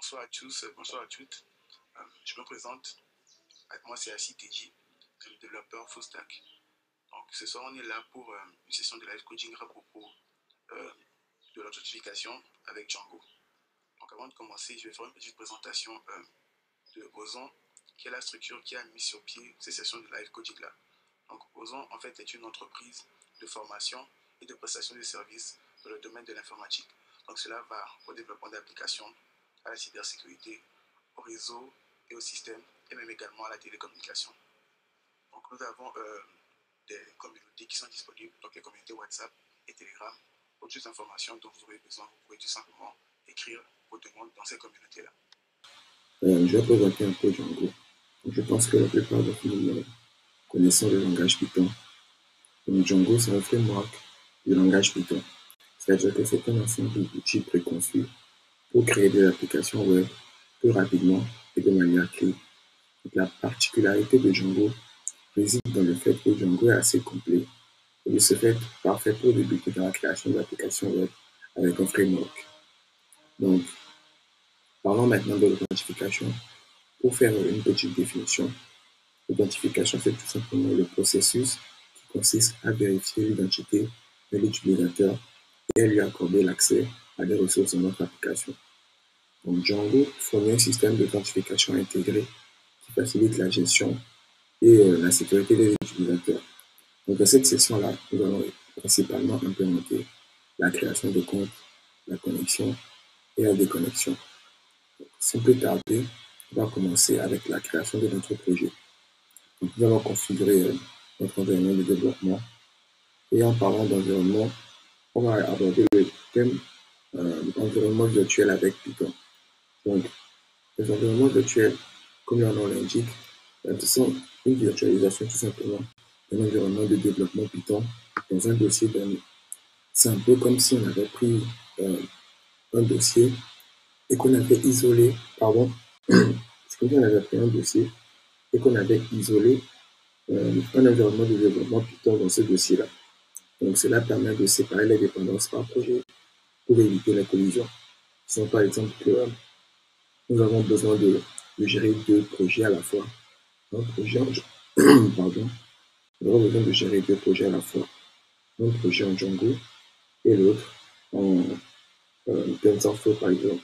Bonsoir à tous, bonsoir à toutes. Euh, je me présente. Moi, c'est Assi Teji, le développeur full stack. Donc, ce soir, on est là pour euh, une session de live coaching à propos euh, de l'authentification avec Django. Donc, avant de commencer, je vais faire une petite présentation de Ozon, qui est la structure qui a mis sur pied ces sessions de live coaching là. Donc, Ozon, en fait, est une entreprise de formation et de prestation de services dans le domaine de l'informatique. Donc, cela va au développement d'applications à la cybersécurité, au réseau et au système, et même également à la télécommunication. Donc nous avons euh, des communautés qui sont disponibles, donc les communautés WhatsApp et Telegram. Pour toutes les informations dont vous aurez besoin, vous pouvez tout simplement écrire vos demandes dans ces communautés-là. Euh, je vais présenter un peu Django. je pense que la plupart de nous connaissons le langage Python. Donc Django, c'est un framework du langage Python. C'est-à-dire que c'est un ensemble d'outils préconçus pour créer des applications web plus rapidement et de manière clé. La particularité de Django réside dans le fait que Django est assez complet et de ce fait parfait pour débuter dans la création d'applications web avec un framework. Donc, parlons maintenant de l'authentification. Pour faire une petite définition, l'authentification, c'est tout simplement le processus qui consiste à vérifier l'identité de l'utilisateur et à lui accorder l'accès à des ressources de notre application. Donc Django fournit un système d'authentification intégré qui facilite la gestion et euh, la sécurité des utilisateurs. Donc dans cette session-là, nous allons principalement implémenter la création de comptes, la connexion et la déconnexion. sans plus tarder, on va commencer avec la création de notre projet. Donc nous allons configurer euh, notre environnement de développement. Et en parlant d'environnement, on va aborder le thème euh, environnement virtuel avec Python. Donc, les environnements virtuels, comme leur nom l'indique, sont une virtualisation tout simplement d'un environnement de développement Python dans un dossier donné. C'est un peu comme si on avait pris euh, un dossier et qu'on avait isolé, pardon, c'est comme si on avait pris un dossier et qu'on avait isolé euh, un environnement de développement Python dans ce dossier-là. Donc cela permet de séparer les dépendances par projet pour éviter la collision. Si par exemple que nous avons besoin de, gérer deux projets à la fois. Un projet en, pardon, nous avons besoin de gérer deux projets à la fois. Un projet en Django et l'autre en euh, TensorFlow, par exemple.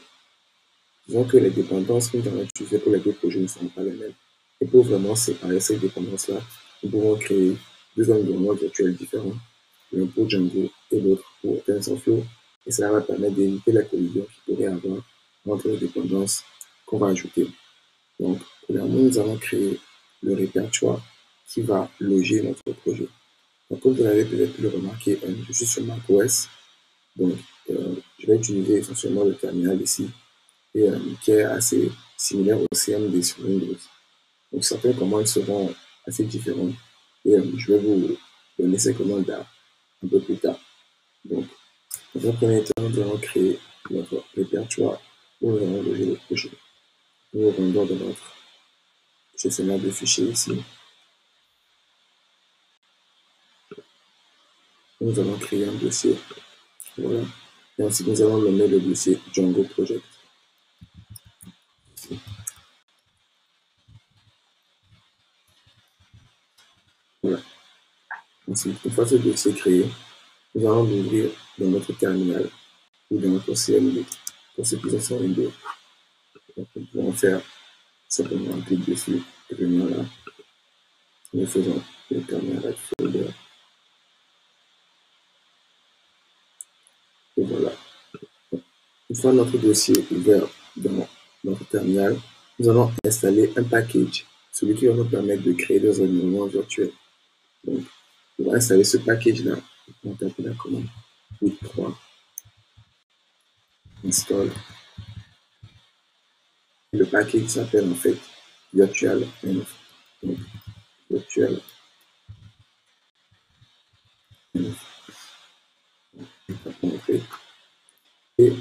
Disons que les dépendances nous allons utiliser pour les deux projets ne sont pas les mêmes. Et pour vraiment séparer ces dépendances-là, nous pouvons créer deux environnements virtuels différents, l'un pour Django et l'autre pour TensorFlow. Et cela va permettre d'éviter la collision qu'il pourrait avoir entre les dépendances qu'on va ajouter. Donc, premièrement, nous allons créer le répertoire qui va loger notre projet. Donc, comme vous l'avez peut-être pu le remarquer, euh, je suis sur macOS. Donc, euh, je vais utiliser essentiellement le terminal ici, et, euh, qui est assez similaire au CMD sur Windows. Donc, certaines commandes seront assez différentes. Et je vais vous donner ces commandes là un peu plus tard. Donc, dans un premier temps, nous allons créer notre répertoire loger le projet. Nous rendons de notre gestionnaire de fichiers ici. Nous allons créer un dossier. Voilà. Et ensuite, nous allons nommer le dossier Django Project. Voilà. Ensuite, une fois ce dossier créé, nous allons l'ouvrir dans notre terminal ou dans notre CMD pour ceux qui sont Windows. Nous pouvons faire simplement un clic dessus et. Nous faisons le terminal folder. Et voilà. Une fois notre dossier ouvert dans notre terminal, nous allons installer un package, celui qui va nous permettre de créer des environnements virtuels. Donc, on va installer ce package-là. On va taper la commande. 8.3 install. Le package s'appelle en fait virtual env. Donc, virtual Et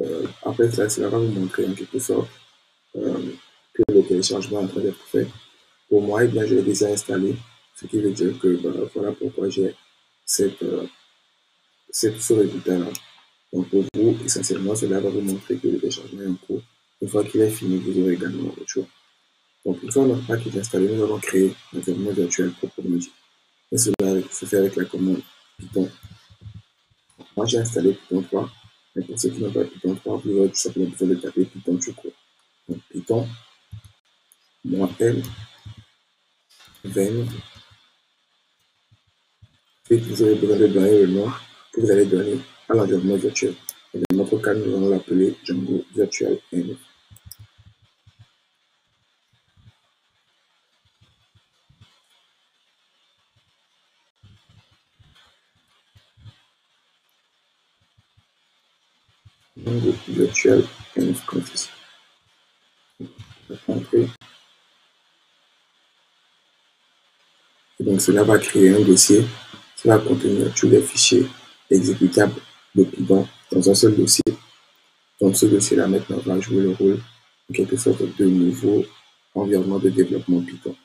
euh, après cela, cela va vous montrer en quelque sorte euh, que le téléchargement est en train d'être fait. Pour moi, eh bien, je l'ai déjà installé, ce qui veut dire que bah, voilà pourquoi j'ai cette, euh, cette, ce résultat-là. Donc pour vous, essentiellement, cela va vous montrer que le téléchargement est en cours Une fois qu'il est fini, vous aurez également votre choix. Donc, une fois notre pack est installé, nous allons créer l'environnement virtuel proprement dit. Et cela se fait avec la commande Python. Moi, j'ai installé Python 3. Mais pour ceux qui n'ont pas Python 3, vous aurez tout simplement besoin de taper Python tout court. Donc, Python, moins L, veine. Puis, vous aurez besoin de donner le nom que vous allez donner à l'environnement virtuel. Et dans notre cas, nous allons l'appeler Django Virtual. Django Virtual Env donc, cela va créer un dossier qui va contenir tous les fichiers exécutables de Python dans un seul dossier. Donc, ce dossier-là, maintenant, va jouer le rôle, en quelque sorte, de nouveau environnement de développement Python.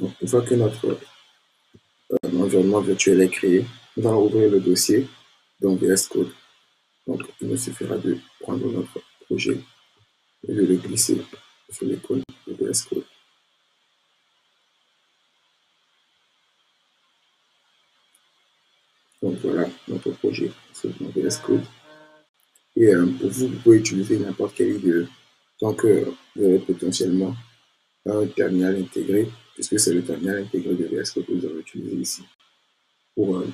Donc, une fois que notre euh, environnement virtuel est créé, on va ouvrir le dossier dans VS Code. Donc, il nous suffira de prendre notre projet et de le glisser sur l'icône de VS Code. Voilà notre projet sur VS Code. Et euh, pour vous, vous pouvez utiliser n'importe quelle IDE tant que vous avez potentiellement un terminal intégré, puisque c'est le terminal intégré de VS Code que vous avez utilisé ici pour euh,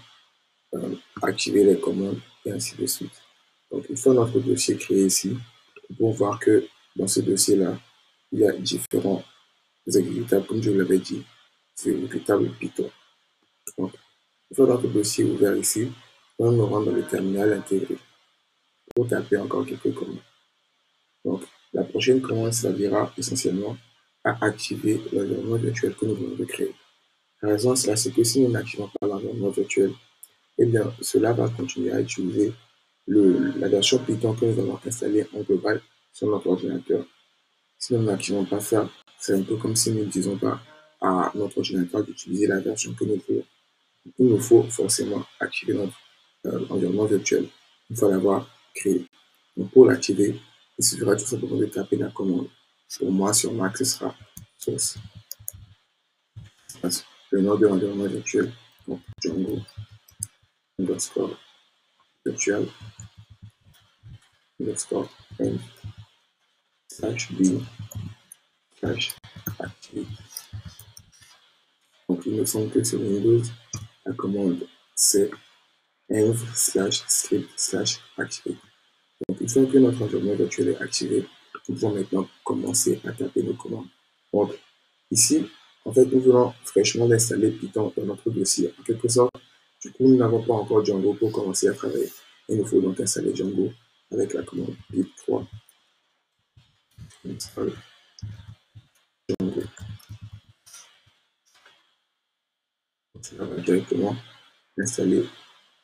euh, activer les commandes et ainsi de suite. Donc une fois notre dossier créé ici, vous pouvez voir que dans ce dossier-là, il y a différents exécutables, comme je vous l'avais dit, c'est exécutable Python. Une fois notre dossier ouvert ici, on nous rend dans le terminal intégré pour taper encore quelques commandes. Donc, la prochaine commande servira essentiellement à activer l'environnement virtuel que nous venons de créer. La raison, c'est que si nous n'activons pas l'environnement virtuel, eh bien, cela va continuer à utiliser la version Python que nous avons installée en global sur notre ordinateur. Si nous n'activons pas ça, c'est un peu comme si nous ne disons pas à notre ordinateur d'utiliser la version que nous voulons. Il nous faut forcément activer notre euh, environnement virtuel une fois l'avoir créé. Donc pour l'activer, il suffira tout simplement de taper la commande. Pour moi, sur Mac, ce sera source. Le nom de l'environnement virtuel, donc Django underscore virtual underscore end slash b slash activate. Donc il me semble que sur Windows, la commande c'est env slash script slash activate. Donc une fois que notre environnement virtuel est activé, nous pouvons maintenant commencer à taper nos commandes. Donc ici, en fait, nous voulons fraîchement d'installer Python dans notre dossier. En quelque sorte, du coup, nous n'avons pas encore Django pour commencer à travailler. Il nous faut donc installer Django avec la commande pip 3. Ça va directement installer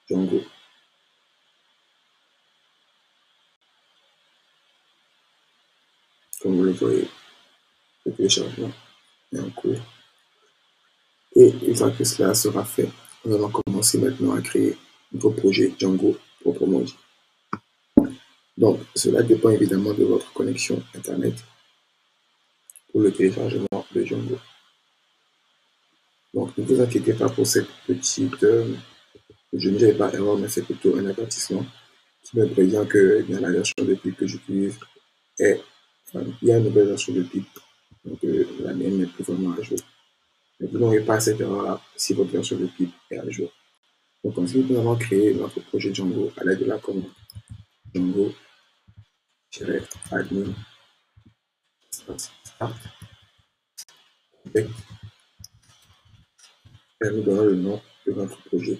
Django. Comme vous le voyez, le téléchargement est en cours. Et une fois que cela sera fait, nous allons commencer maintenant à créer notre projet Django proprement dit. Donc, cela dépend évidemment de votre connexion Internet pour le téléchargement de Django. Donc, ne vous inquiétez pas pour cette petite, euh, je ne dirais pas erreur, mais c'est plutôt un avertissement qui me prévient que eh bien, la version de pipe que j'utilise est, il y a une nouvelle version de pipe, donc euh, la mienne n'est plus vraiment à jour. Mais vous n'aurez pas cette erreur-là si votre version de pipe est à jour. Donc ensuite, nous allons créer notre projet Django à l'aide de la commande Django-admin et nous donnons le nom de notre projet.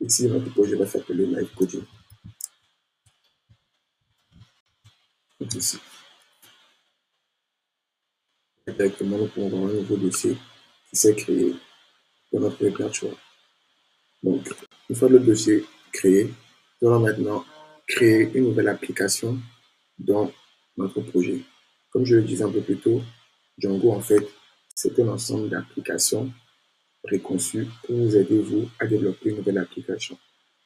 Ici, notre projet va s'appeler Live Coding. Donc ici. Et directement, nous pouvons avoir un nouveau dossier qui s'est créé dans notre répertoire. Donc, une fois le dossier créé, nous allons maintenant créer une nouvelle application dans notre projet. Comme je le disais un peu plus tôt, Django, en fait, c'est un ensemble d'applications préconçues pour vous aider, vous, à développer une nouvelle application.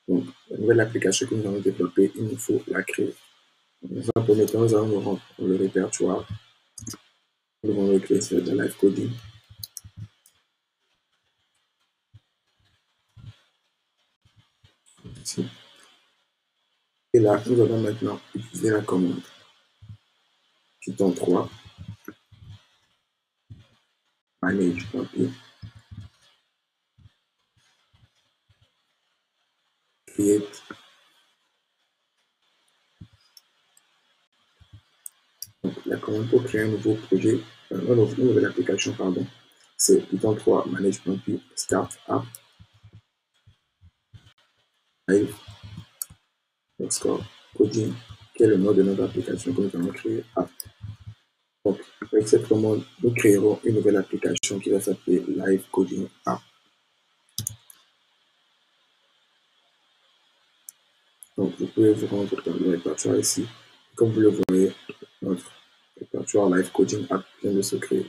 Donc, la nouvelle application que nous allons développer, il nous faut la créer. Dans un premier nous allons rendre le répertoire. Nous allons recréer de live coding. Et là, nous allons maintenant utiliser la commande Python 3 manage.py create la commande pour créer un nouveau projet, euh, une nouvelle application, pardon, c'est Python 3 manage.py start app. Live coding, qui est le nom de notre application que nous allons créer? App. Donc, avec cette commande, nous créerons une nouvelle application qui va s'appeler Live Coding App. Donc, vous pouvez vous rendre dans le répertoire ici. Comme vous le voyez, notre répertoire Live Coding App vient de se créer.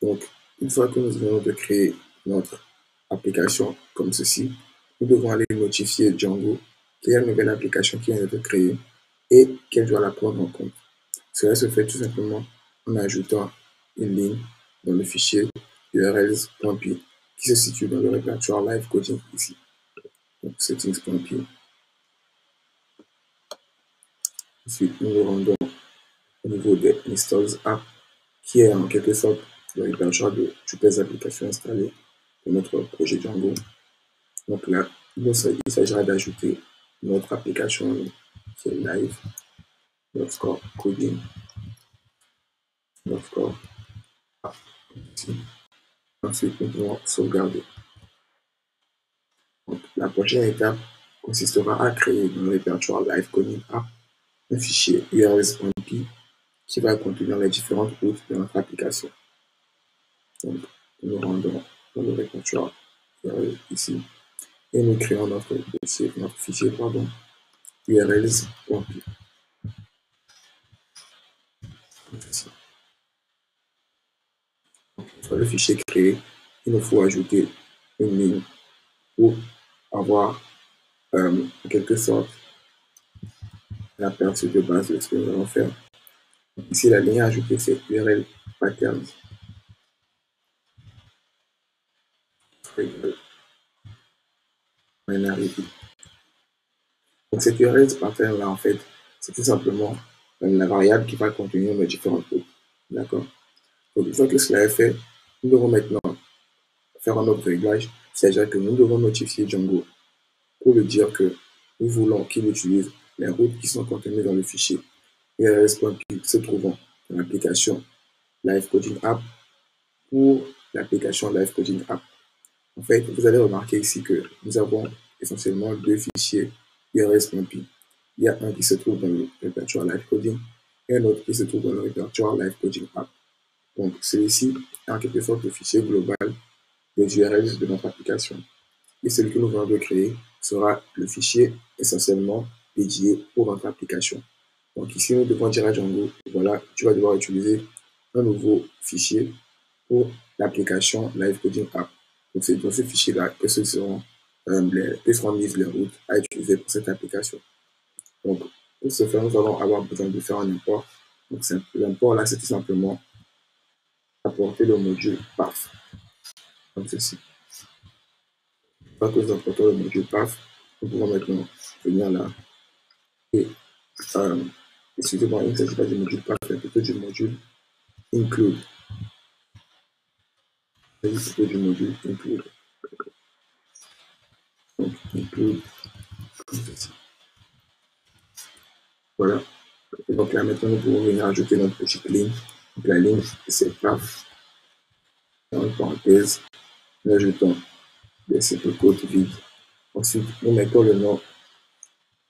Donc, une fois que nous venons de créer notre application comme ceci, nous devons aller notifier Django qu'il y a une nouvelle application qui vient d'être créée et qu'elle doit la prendre en compte. Cela se fait tout simplement en ajoutant une ligne dans le fichier urls.py qui se situe dans le répertoire live coding ici. Donc settings.py. Ensuite, nous nous rendons au niveau des installs app qui est en quelque sorte le répertoire de toutes les applications installées de notre projet Django. Donc là, il s'agira d'ajouter notre application qui est live, notre coding, notre score. Ensuite, nous pouvons sauvegarder. Donc, la prochaine étape consistera à créer le répertoire live coding app un fichier urls.py qui va contenir les différentes routes de notre application. Donc, nous rendons dans le répertoire ici et nous créons notre dossier, notre fichier, pardon, urls.py. Sur le fichier créé, il nous faut ajouter une ligne pour avoir euh, en quelque sorte l'aperçu de base de ce que nous allons faire. Ici, la ligne à ajouter, c'est URL patterns. Donc cette URL pattern là, en fait, c'est tout simplement la variable qui va contenir nos différentes routes. D'accord? Donc une fois que cela est fait, nous devons maintenant faire un autre réglage, c'est-à-dire que nous devons notifier Django pour lui dire que nous voulons qu'il utilise les routes qui sont contenues dans le fichier urls.py se trouvant dans l'application Live Coding App pour l'application Live Coding App. En fait, vous allez remarquer ici que nous avons essentiellement deux fichiers urls.py. Il y a un qui se trouve dans le répertoire Live Coding et un autre qui se trouve dans le répertoire Live Coding App. Donc, celui-ci est en quelque sorte le fichier global des URLs de notre application. Et celui que nous venons de créer sera le fichier essentiellement dédié pour notre application. Donc ici, nous devons dire à Django, voilà, tu vas devoir utiliser un nouveau fichier pour l'application Live Coding App. Donc c'est dans ce fichier-là que ce seront, euh, les, seront mises les routes à utiliser pour cette application. Donc pour ce faire, nous allons avoir besoin de faire un import. Donc l'import là, c'est tout simplement apporter le module PAF. Comme ceci. Une fois que nous apportons le module PAF, nous pouvons maintenant venir là et excusez-moi, il ne s'agit pas du module PAF, mais plutôt du module include. Il s'agit plutôt du module include. Donc, include. Voilà. Et donc là, maintenant, nous pouvons venir ajouter notre petite ligne. Donc la ligne, c'est PAF. Dans une parenthèse, nous ajoutons des simple code vide. Ensuite, nous mettons le nom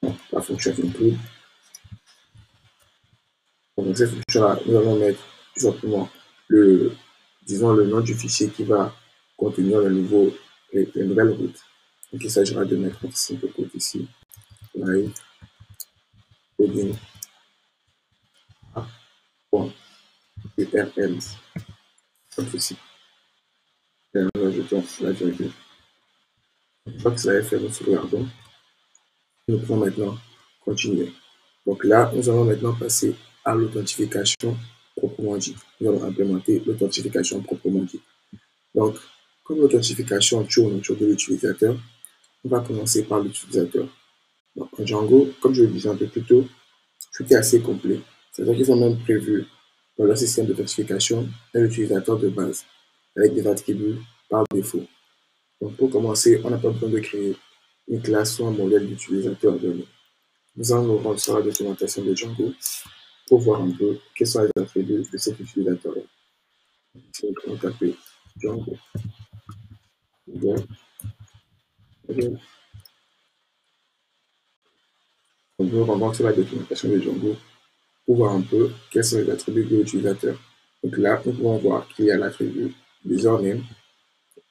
la fonction include. Donc, cette fonction-là, nous allons mettre tout simplement le, disons, le nom du fichier qui va contenir le nouveau, les, les nouvelles routes. Donc, il s'agira de mettre un simple code ici. Live. Coding. URLs. Comme ceci. Et nous ajoutons la virgule. Une fois que cela est fait, nous sauvegardons. Nous pouvons maintenant continuer. Donc là, nous allons maintenant passer à l'authentification proprement dit. Nous allons implémenter l'authentification proprement dit. Donc, comme l'authentification tourne autour de l'utilisateur, on va commencer par l'utilisateur. Donc, en Django, comme je le disais un peu plus tôt, tout est assez complet. C'est-à-dire qu'ils ont même prévu dans leur système d'authentification un utilisateur de base avec des attributs par défaut. Donc, pour commencer, on n'a pas besoin de créer une classe ou un modèle d'utilisateur donné. Nous allons nous rendre sur la documentation de Django pour voir un peu quels sont les attributs de cet utilisateur-là. On va taper Django. On peut remonter sur la documentation de Django pour voir un peu quels sont les attributs de l'utilisateur. Donc là, nous pouvons voir qu'il y a l'attribut username,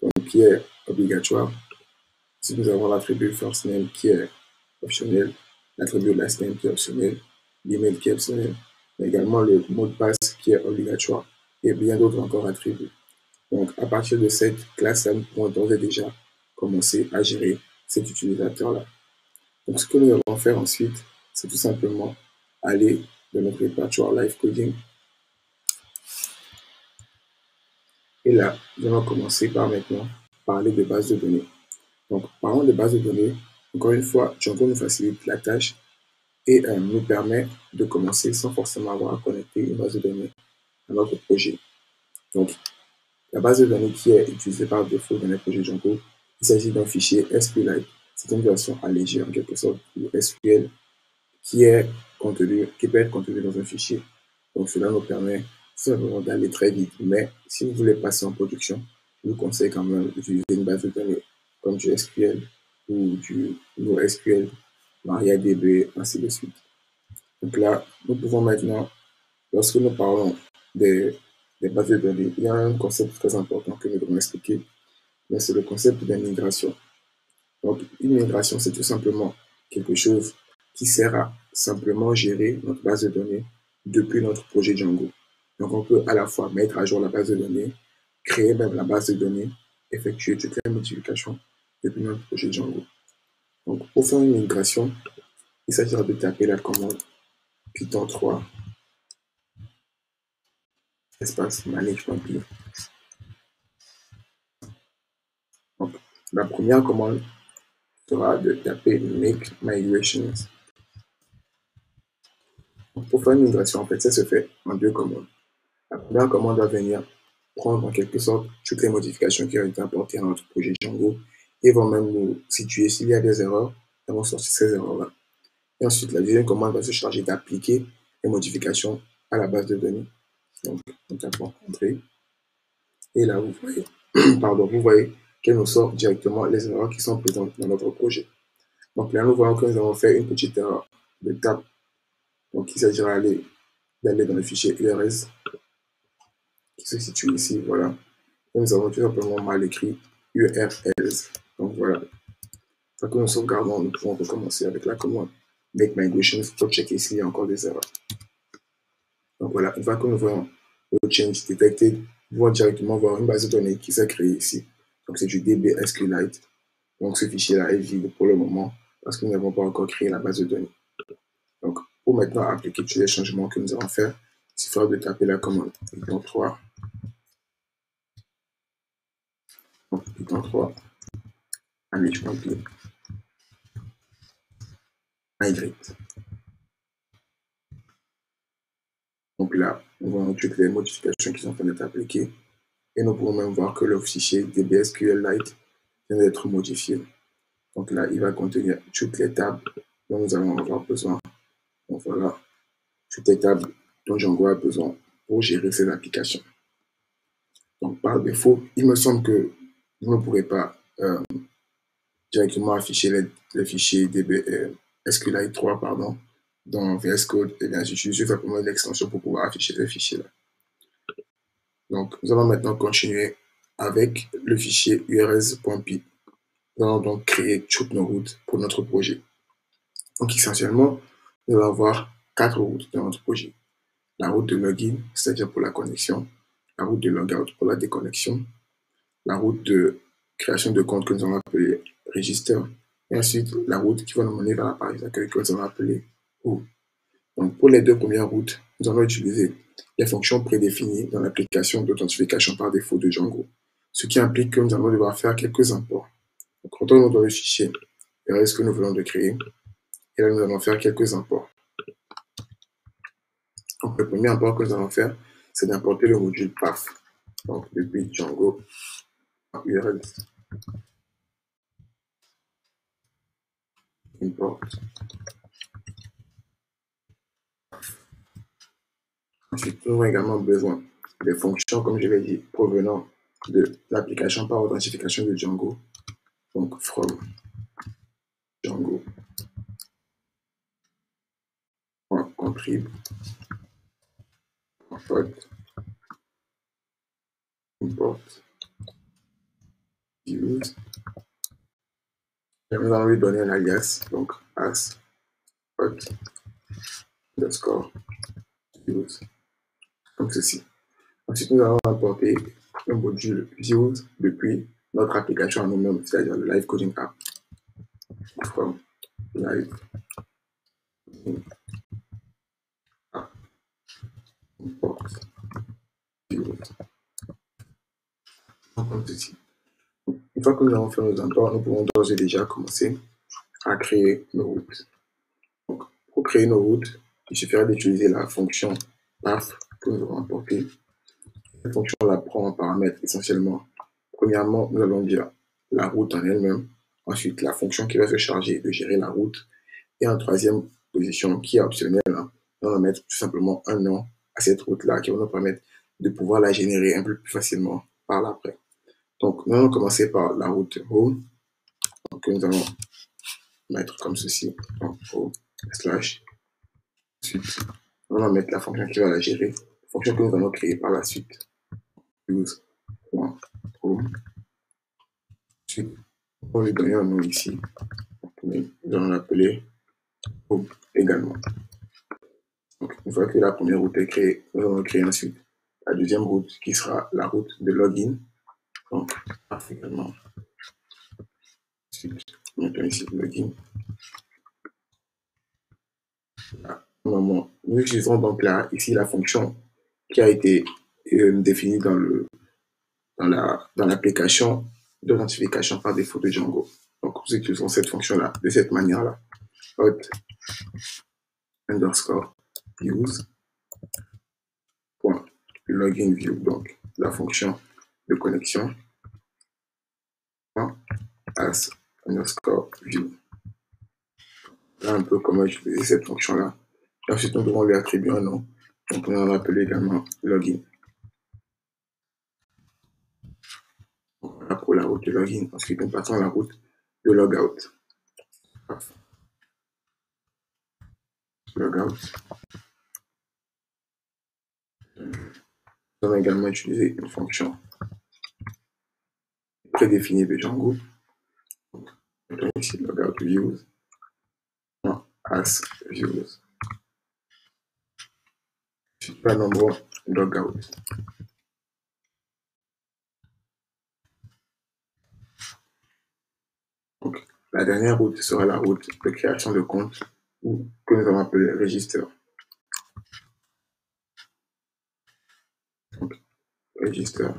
donc qui est obligatoire. Si nous avons l'attribut first name qui est optionnel, l'attribut last name qui est optionnel, l'email qui est optionnel, mais également le mot de passe qui est obligatoire et bien d'autres encore attributs. Donc, à partir de cette classe-là, nous pouvons d'ores et déjà commencer à gérer cet utilisateur-là. Donc, ce que nous allons faire ensuite, c'est tout simplement aller dans notre répertoire Live Coding. Et là, nous allons commencer par maintenant parler de bases de données. Donc, parlons de bases de données. Encore une fois, Django nous facilite la tâche et euh, nous permet de commencer sans forcément avoir à connecter une base de données à notre projet. Donc, la base de données qui est utilisée par défaut dans les projets Django, il s'agit d'un fichier SQLite. C'est une version allégée en quelque sorte du SQL qui est contenu, qui peut être contenu dans un fichier. Donc, cela nous permet simplement d'aller très vite. Mais si vous voulez passer en production, je vous conseille quand même d'utiliser une base de données comme du SQL ou du NoSQL MariaDB, ainsi de suite. Donc là, nous pouvons maintenant, lorsque nous parlons des, bases de données, il y a un concept très important que nous devons expliquer, c'est le concept de migration. Donc, une migration, c'est tout simplement quelque chose qui sert à simplement gérer notre base de données depuis notre projet Django. Donc, on peut à la fois mettre à jour la base de données, créer même la base de données, effectuer toutes les modifications depuis notre projet Django. Donc, pour faire une migration, il s'agira de taper la commande Python 3 espace manage.py. Donc, la première commande sera de taper make migrations. pour faire une migration, en fait, ça se fait en deux commandes. La première commande va venir prendre en quelque sorte toutes les modifications qui ont été apportées à notre projet Django et vont même nous situer s'il y a des erreurs, elles vont sortir ces erreurs-là. Et ensuite, la deuxième commande va se charger d'appliquer les modifications à la base de données. Donc, on tape entrée. Et là, vous voyez, pardon, vous voyez qu'elle nous sort directement les erreurs qui sont présentes dans notre projet. Donc là, nous voyons que nous avons fait une petite erreur de table. Donc, il s'agira d'aller dans le fichier URS qui se situe ici, voilà. Et nous avons tout simplement mal écrit URLs. Donc voilà. Quand que nous sauvegardons, nous pouvons recommencer avec la commande make migration pour checker s'il y a encore des erreurs. Donc voilà, une fois que nous voyons le change detected, allons directement voir une base de données qui s'est créée ici. Donc c'est du DB SQLite. Donc ce fichier-là est vide pour le moment parce que nous n'avons pas encore créé la base de données. Donc pour maintenant appliquer tous les changements que nous allons faire, il suffira de taper la commande Python 3. Donc Python 3 manage.py migrate. Donc là, on voit toutes les modifications qui sont en train d'être appliquées. Et nous pouvons même voir que le fichier dbsqlite vient d'être modifié. Donc là, il va contenir toutes les tables dont nous allons avoir besoin. Donc voilà, toutes les tables dont Django a besoin pour gérer ces applications. Donc par défaut, il me semble que vous ne pourrez pas euh, directement afficher les, fichiers DB, euh, SQLite 3 pardon, dans VS Code, et bien j'utilise simplement une extension pour pouvoir afficher ces fichiers-là. Donc, nous allons maintenant continuer avec le fichier urs.py. Nous allons donc créer toutes nos routes pour notre projet. Donc, essentiellement, nous allons avoir quatre routes dans notre projet. La route de login, c'est-à-dire pour la connexion. La route de logout pour la déconnexion. La route de création de compte que nous allons appeler register. Et ensuite, la route qui va nous mener vers la page d'accueil que nous allons appeler où. Donc, pour les deux premières routes, nous allons utiliser les fonctions prédéfinies dans l'application d'authentification par défaut de Django, ce qui implique que nous allons devoir faire quelques imports. Donc, retournons dans le fichier, verrez ce que nous voulons de créer, et là, nous allons faire quelques imports. Donc, le premier import que nous allons faire, c'est d'importer le module path. Donc, depuis Django, URL import. Ensuite, nous avons également besoin des fonctions, comme je l'ai dit, provenant de l'application par authentification de Django. Donc, from Django. Import. Use. Nous allons lui donner un alias, donc as hot underscore use, comme ceci. Ensuite, nous allons importer un module views depuis notre application à nous-mêmes, c'est-à-dire le Live Coding App. From Live views. Comme ceci. Une fois que nous avons fait nos imports, nous pouvons d'ores et déjà commencer à créer nos routes. Pour créer nos routes, il suffira d'utiliser la fonction path que nous avons importée. Cette fonction la prend en paramètre essentiellement. Premièrement, nous allons dire la route en elle-même. Ensuite, la fonction qui va se charger de gérer la route. Et en troisième position, qui est optionnelle, hein, nous allons mettre tout simplement un nom à cette route-là qui va nous permettre de pouvoir la générer un peu plus facilement par l'après. Donc, nous allons commencer par la route home. Donc, nous allons mettre comme ceci, home slash. Ensuite, nous allons mettre la fonction qui va la gérer, la fonction que nous allons créer par la suite. Use.home. Ensuite, on va lui donner un nom ici. nous allons l'appeler home également. Donc, une fois que la première route est créée, nous allons créer ensuite la deuxième route qui sera la route de login. Donc, également. Ensuite, mettons ici nous utilisons donc là, ici, la fonction qui a été euh, définie dans le dans la dans l'application d'authentification par défaut de Django. Donc, nous utilisons cette fonction-là de cette manière-là. Hot underscore use point login view, donc la fonction de connexion as underscore view. Là, un peu comment utiliser cette fonction-là. Ensuite, nous devons lui attribuer un nom. Donc, on va l'appeler également login. Pour la route de login. Ensuite, nous passons à la route de logout. Logout. Nous allons également utiliser une fonction prédéfinie de Django. Donc, ici logout views. Non, as views. Super nombre logout. Donc, la dernière route sera la route de création de compte ou que nous allons appeler register. Donc, register.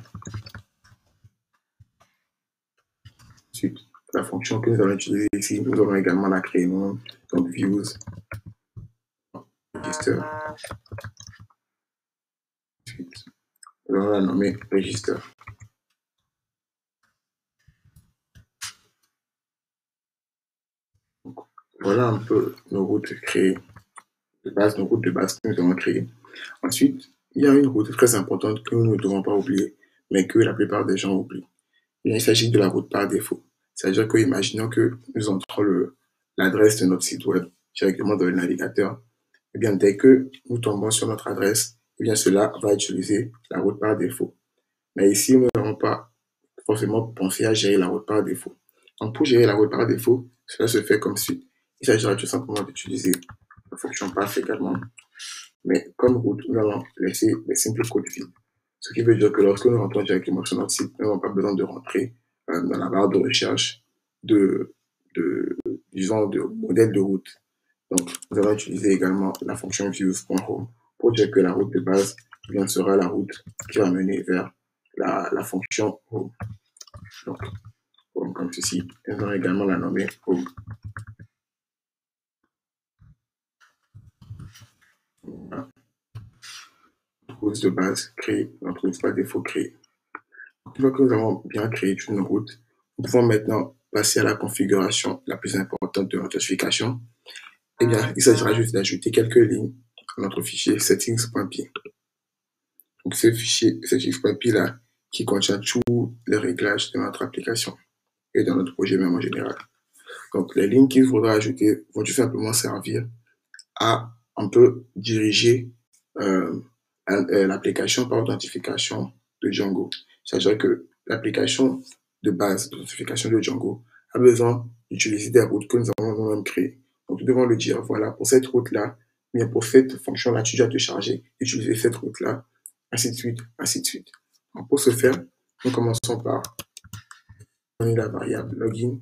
Ensuite, la fonction que nous allons utiliser ici, nous allons également la créer Donc, views, register. Ensuite, nous allons la nommer register. Voilà un peu nos routes créées de base, nos routes de base que nous avons créées. Ensuite, il y a une route très importante que nous ne devons pas oublier, mais que la plupart des gens oublient. Il s'agit de la route par défaut. C'est-à-dire que, imaginons que nous entrons l'adresse de notre site web directement dans le navigateur. Eh bien, dès que nous tombons sur notre adresse, eh bien, cela va utiliser la route par défaut. Mais ici, nous n'avons pas forcément pensé à gérer la route par défaut. Donc, pour gérer la route par défaut, cela se fait comme suit. Il s'agira tout simplement d'utiliser la fonction path également. Mais comme route, nous allons laisser les simples codes vides. Ce qui veut dire que lorsque nous rentrons directement sur notre site, nous n'avons pas besoin de rentrer dans la barre de recherche de, de, disons, de modèle de route. Donc, nous allons utiliser également la fonction views.home pour dire que la route de base bien, sera la route qui va mener vers la, fonction home. Donc, comme ceci. Nous allons également la nommer home. Voilà. Route de base créée, notre route par défaut créée. Une fois que nous avons bien créé une route, nous pouvons maintenant passer à la configuration la plus importante de notre notification. Eh bien, il s'agira juste d'ajouter quelques lignes à notre fichier settings.py. Donc, ce fichier settings.py là, qui contient tous les réglages de notre application et de notre projet même en général. Donc, les lignes qu'il faudra ajouter vont tout simplement servir à un peu diriger euh, euh l'application par authentification de Django. C'est-à-dire que l'application de base d'authentification de Django a besoin d'utiliser des routes que nous avons nous-mêmes créées. Donc, nous devons le dire, voilà, pour cette route-là, bien pour cette fonction-là, tu dois te charger, utiliser cette route-là, ainsi de suite, ainsi de suite. Pour ce faire, nous commençons par donner la variable login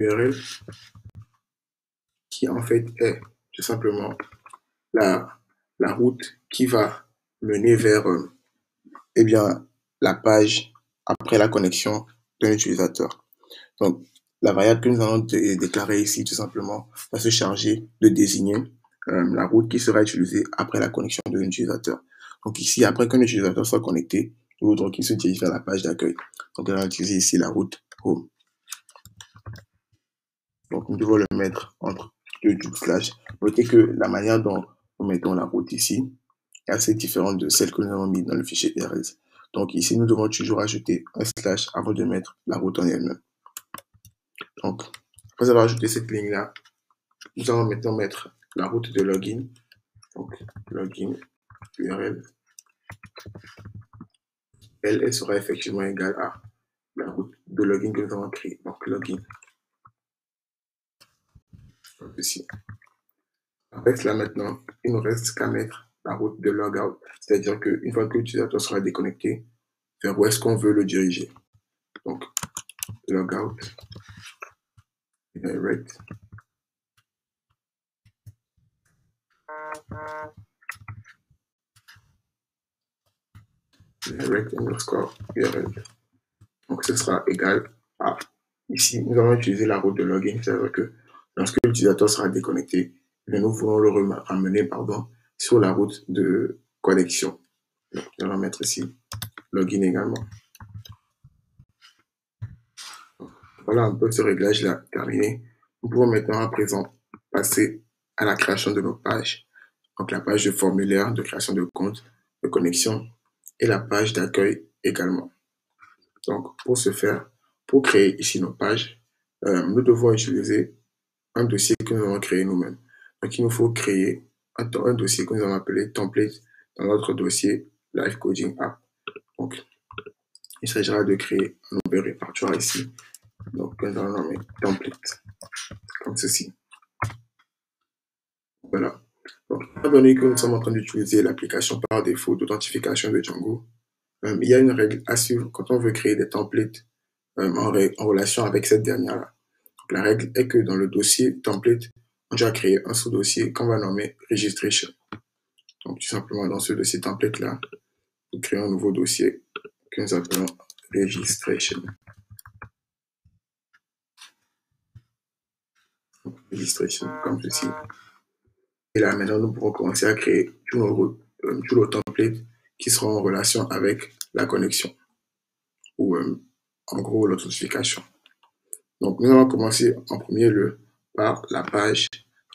URL qui en fait est tout simplement la, la route qui va mener vers euh, eh bien, la page après la connexion d'un utilisateur. Donc, la variable que nous allons déclarer ici, tout simplement, va se charger de désigner euh, la route qui sera utilisée après la connexion de l'utilisateur. Donc ici, après qu'un utilisateur soit connecté, nous voudrons qu'il se dirige vers la page d'accueil. Donc, on va utiliser ici la route Home. Donc, nous devons le mettre entre deux double slash. Notez que la manière dont nous mettons la route ici assez différente de celle que nous avons mis dans le fichier RS. Donc ici, nous devons toujours ajouter un slash avant de mettre la route en elle-même. Donc, après avoir ajouté cette ligne-là, nous allons maintenant mettre la route de login. Donc, login URL. Elle, sera effectivement égale à la route de login que nous avons créée. Donc, login. Ici. Après cela, maintenant, il nous reste qu'à mettre la route de logout. C'est-à-dire qu'une fois que l'utilisateur sera déconnecté, vers où est-ce qu'on veut le diriger. Donc, logout, direct. Direct underscore URL. Donc, ce sera égal à, ici, nous allons utiliser la route de login, c'est-à-dire que lorsque l'utilisateur sera déconnecté, nous voulons le ramener pardon, sur la route de connexion. Nous allons mettre ici login également. Voilà un peu ce réglage-là terminé. Nous pouvons maintenant à présent passer à la création de nos pages. Donc la page de formulaire de création de compte, de connexion et la page d'accueil également. Donc pour ce faire, pour créer ici nos pages, euh, nous devons utiliser un dossier que nous avons créé nous-mêmes. Donc il nous faut créer un, dossier que nous avons appelé template dans notre dossier Live Coding App. Donc il s'agira de créer un nouvel répertoire ici donc, nous allons nommer template, comme ceci. Voilà. Donc, étant donné que nous sommes en train d'utiliser l'application par défaut d'authentification de Django, euh, il y a une règle à suivre quand on veut créer des templates euh, en, en, relation avec cette dernière-là. La règle est que dans le dossier template, on doit créer un sous-dossier qu'on va nommer registration. Donc, tout simplement, dans ce dossier template-là, nous créons un nouveau dossier que nous appelons registration. illustration comme ceci. Et là, maintenant, nous pourrons commencer à créer tous nos, euh, templates qui seront en relation avec la connexion ou euh, en gros l'authentification. Donc, nous allons commencer en premier lieu par la page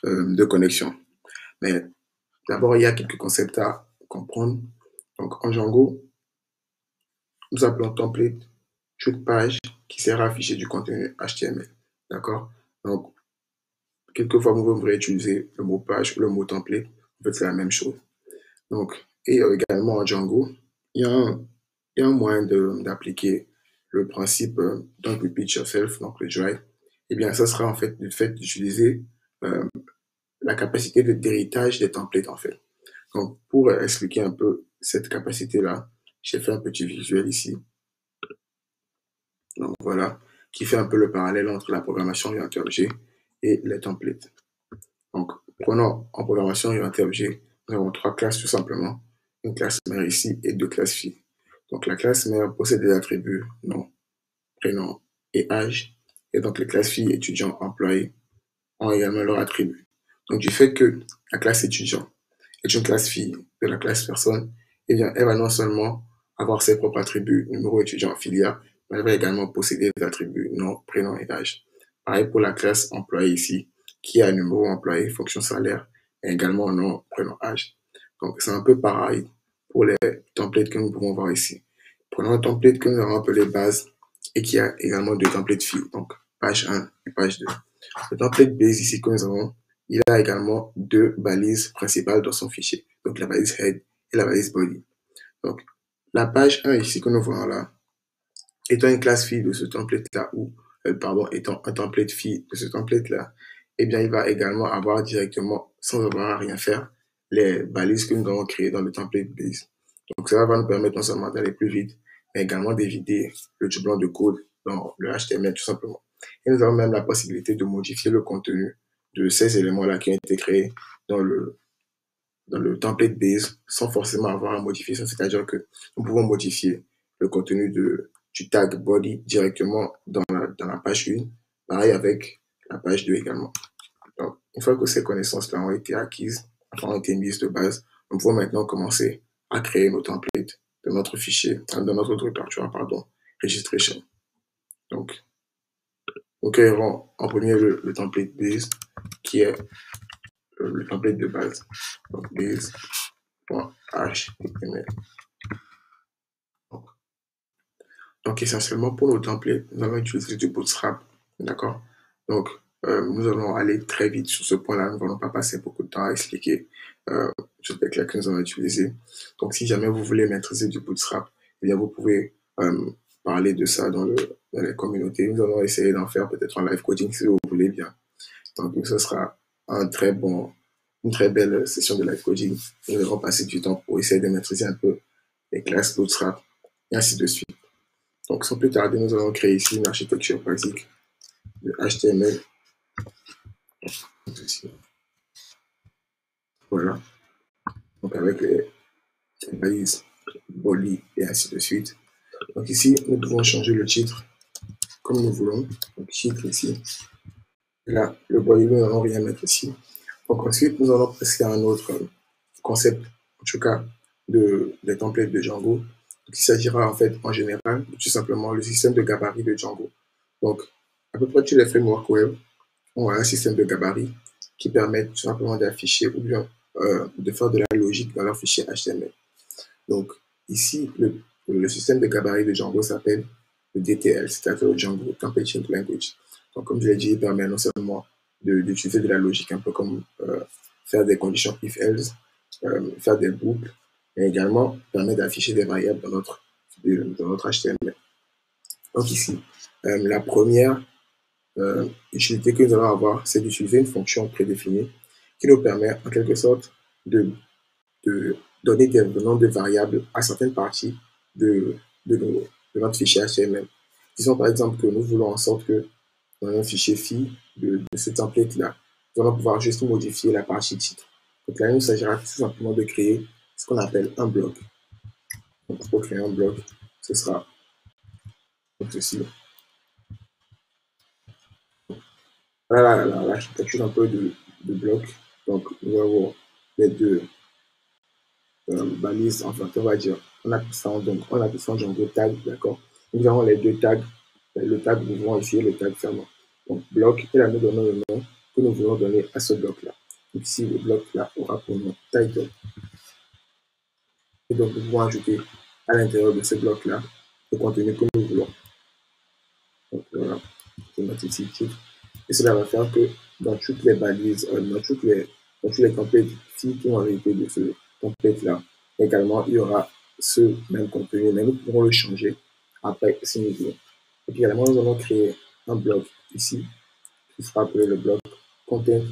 euh, de connexion. Mais d'abord, il y a quelques concepts à comprendre. Donc, en Django, nous appelons template toute page qui sert à afficher du contenu HTML. D'accord? Donc, Quelquefois, vous pouvez utiliser le mot page ou le mot template. En fait, c'est la même chose. Donc, et également en Django, il y a un, il y a un moyen d'appliquer le principe euh, don't repeat yourself, donc le drive. Eh bien, ça sera en fait le fait d'utiliser euh, la capacité d'héritage des templates, en fait. Donc, pour expliquer un peu cette capacité-là, j'ai fait un petit visuel ici. Donc, voilà. qui fait un peu le parallèle entre la programmation orientée-objet et les templates. Donc, prenons en programmation orientée-objet, nous avons trois classes tout simplement. Une classe mère ici et deux classes filles. Donc, la classe mère possède des attributs nom, prénom et âge. Et donc, les classes filles, étudiants, employés ont également leurs attributs. Donc, du fait que la classe étudiant est une classe fille de la classe personne, eh bien, elle va non seulement avoir ses propres attributs, numéro étudiant, filière, mais elle va également posséder des attributs nom, prénom et âge. Pareil pour la classe employée ici, qui a numéro employé, fonction salaire, et également nom, prénom, âge. Donc, c'est un peu pareil pour les templates que nous pouvons voir ici. Prenons un template que nous avons appelé base et qui a également deux templates filles, donc page 1 et page 2. Le template base ici que nous avons, il a également deux balises principales dans son fichier, donc la balise head et la balise body. Donc, la page 1 ici que nous voyons là, étant une classe fille de ce template-là, ou, euh, pardon, étant un template fille de ce template-là, eh bien, il va également avoir directement, sans avoir à rien faire, les balises que nous avons créées dans le template base. Donc, ça va nous permettre non seulement d'aller plus vite, mais également d'éviter le doublon de code dans le HTML tout simplement. Et nous avons même la possibilité de modifier le contenu de ces éléments-là qui ont été créés dans le, dans le template base sans forcément avoir à modifier ça. C'est-à-dire que nous pouvons modifier le contenu de, du tag body directement dans la, dans la page 1. Pareil avec la page 2 également. Donc, une fois que ces connaissances-là ont été acquises, ont été mises de base, nous pouvons maintenant commencer à créer nos templates de notre fichier, de notre pardon, registration. Donc, créerons en premier le, template base qui est le template de base. Donc, base.html. Donc, donc, essentiellement, pour nos templates, nous allons utiliser du Bootstrap. D'accord? Donc, euh, nous allons aller très vite sur ce point-là. Nous n'allons pas passer beaucoup de temps à expliquer euh, toutes les clés que nous allons utiliser. Donc, si jamais vous voulez maîtriser du Bootstrap, eh bien, vous pouvez euh, parler de ça dans, le, dans les communautés. Nous allons essayer d'en faire peut-être en live coding si vous voulez bien. Donc, ce sera un une très belle session de live coding. Nous allons passer du temps pour essayer de maîtriser un peu les classes Bootstrap et ainsi de suite. Donc, sans plus tarder, nous allons créer ici une architecture basique de HTML voilà. Donc avec les, balises body et ainsi de suite. Donc ici, nous devons changer le titre comme nous voulons. Donc titre ici. là, le nous n'allons rien mettre ici. Donc ensuite, nous allons passer à un autre concept, en tout cas, de, des templates de Django. il s'agira en fait, en général, tout simplement le système de gabarit de Django. Donc, à peu près tous les frameworks web ont un système de gabarit qui permet tout simplement d'afficher ou bien euh, de faire de la logique dans leur fichier HTML. Donc ici, le, le système de gabarit de Django s'appelle le DTL, c'est-à-dire le Django Template Language. Donc comme je l'ai dit, il permet non seulement d'utiliser de, la logique, un peu comme euh, faire des conditions if-else, euh, faire des boucles, mais également permet d'afficher des variables dans notre, dans notre HTML. Donc ici, la première euh, utilité que nous allons avoir, c'est d'utiliser une fonction prédéfinie qui nous permet en quelque sorte de, de donner des noms de variables à certaines parties de, de, de, notre fichier HTML. Disons par exemple que nous voulons en sorte que dans un fichier fille de, de ce template-là, nous allons pouvoir juste modifier la partie titre. Donc là, il s'agira tout simplement de créer ce qu'on appelle un bloc. Donc pour créer un bloc, ce sera comme ceci. Voilà l'architecture un peu de, blocs. Donc, nous avons les deux euh, balises, enfin, on va dire, on a ça, donc, on a ça en Django tag, d'accord? Nous avons les deux tags, le tag ouvrant ici et le tag fermant. Donc, bloc, et là, nous donnons le nom que nous voulons donner à ce bloc-là. Ici, le bloc-là aura pour nom title. Et donc, nous pouvons ajouter à l'intérieur de ce bloc-là le contenu que nous voulons. Donc, voilà, je vais mettre ici. Et cela va faire que dans toutes les balises, euh, dans, toutes les, dans tous les templates qui ont été de ce template-là, également, il y aura ce même contenu, mais nous pourrons le changer après si nous voulons. Et puis également, nous allons créer un bloc ici, qui sera appelé le bloc content.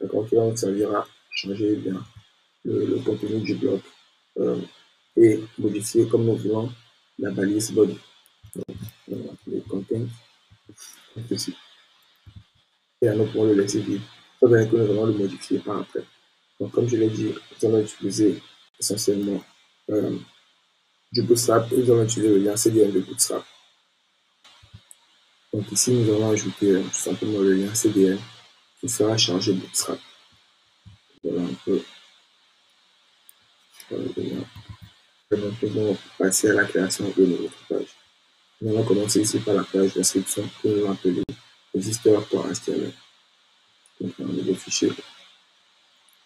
Le content servira à changer bien le, contenu du bloc euh, et modifier comme nous voulons la balise body. Donc, on va appeler content ceci. Et alors, pour le laisser vide. Ça veut dire que nous allons le modifier par après. Donc, comme je l'ai dit, nous allons utiliser essentiellement euh, du Bootstrap nous allons utiliser le lien CDN de Bootstrap. Donc ici, nous allons ajouter euh, tout simplement le lien CDN qui sera chargé Bootstrap. Voilà un peu. Allons passer à la création de notre page. Nous allons commencer ici par la page d'inscription que nous allons appeler register.html. Donc, un nouveau fichier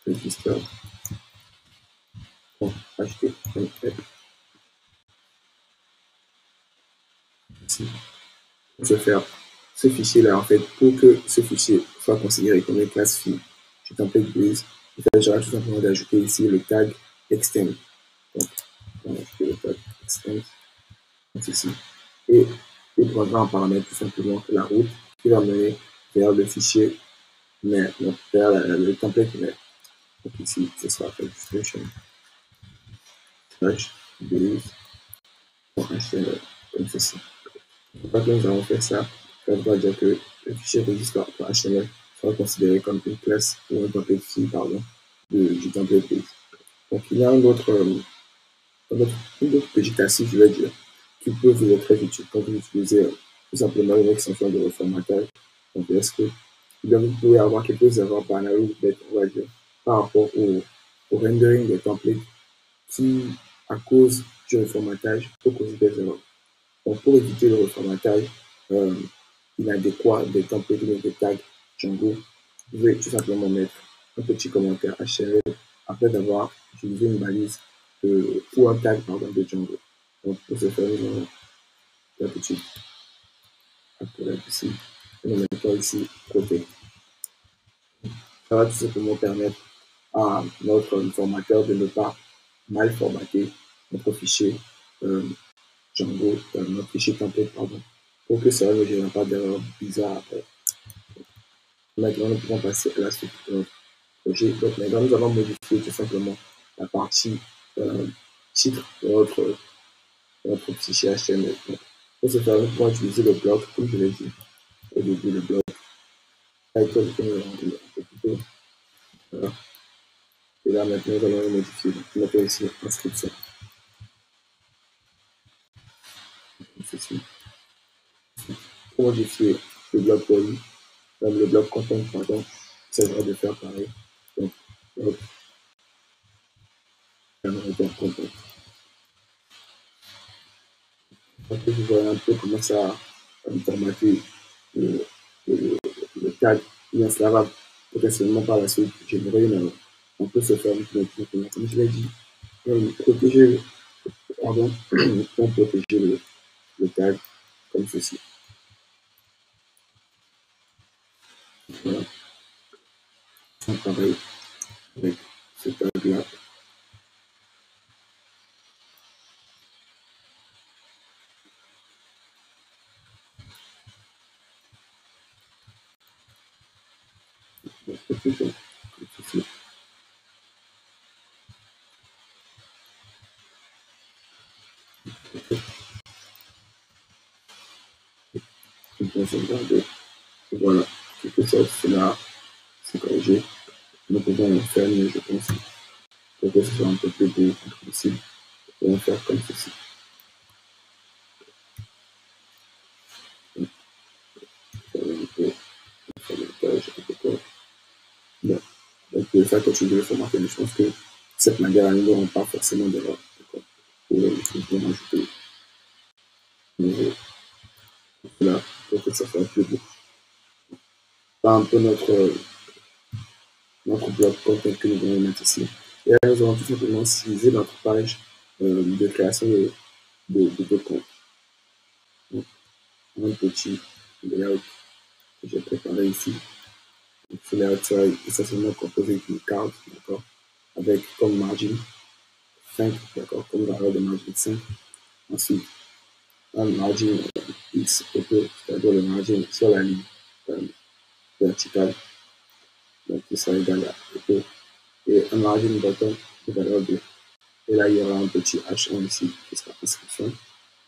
register.html. Ici, je faire ce fichier-là, en fait, pour que ce fichier soit considéré comme une classe fille du template base, il s'agira tout simplement d'ajouter ici le tag extend. Donc, on va ajouter le tag extend, donc ici. Et il prendra en paramètre tout simplement la route qui va mener vers le fichier mais donc vers le template mais Donc ici, ce sera registration slash base.html comme ceci. Une fois que nous avons fait ça, ça va dire que le fichier register.html sera considéré comme une classe ou un template pardon, de, du template base. Donc il y a un autre, euh, un autre, une autre petite astuce, je vais dire, qui peut vous être très utile quand vous utilisez euh, tout simplement une extension de reformatage. Donc est-ce que vous pouvez avoir quelques erreurs banales ou bêtes, on va dire, par rapport au, au rendering des templates qui, à cause du reformatage, peut causer des erreurs. Donc, pour éviter le reformatage euh, inadéquat des templates ou des tags Django, vous pouvez tout simplement mettre un petit commentaire HTML après d'avoir utilisé une balise de, ou un tag pardon, de Django. Donc, pour ce faire, nous allons la petite appelée ici. Et nous ici côté. Ça va tout simplement permettre à notre formateur de ne pas mal formater notre fichier euh, Django, euh, notre fichier template, pardon, pour que cela ne génère pas d'erreurs bizarres après. Maintenant, nous pouvons passer à la suite de notre projet. Donc maintenant, nous allons modifier tout simplement la partie euh, titre de notre, fichier HTML. Donc, pour ce faire, nous pouvons utiliser le bloc, comme je l'ai dit au début, le bloc title. Et là, maintenant, nous allons modifier. Donc, on appelle ici inscription. Ceci. Pour modifier le bloc body, même le bloc content, pardon, ça va de faire pareil. Donc, hop. Content. Après, vous voyez un peu comment ça va formater le, le, le tag. Bien, cela va potentiellement par la suite générer une. On peut se faire une comme je l'ai dit, protéger, pardon, pour protéger le, le tag comme ceci. Voilà. On travaille avec ce tag-là. Comme ceci. Voilà. Que ça, cela, c'est corrigé. Nous pouvons faire, mais je pense que ce soit un peu plus beau on va faire comme ceci. Peu, faire faire continuer le formater, mais je pense que cette manière, nous n'aurons pas forcément d'erreur. Ça soit plus beau. Là, un peu notre, notre bloc content que nous allons mettre ici. Et là, nous allons tout simplement styliser notre page euh, de création de, de, de. Donc, un petit layout que j'ai préparé ici. Donc, ce layout sera essentiellement composé d'une carte, d'accord, avec comme margin 5, d'accord, comme valeur de margin 5. Ensuite, un margin euh, X auto, c'est-à-dire le margin sur la ligne euh, verticale, donc qui sera égal à auto, et un margin bottom de valeur 2. Et là, il y aura un petit H1 ici qui sera inscription.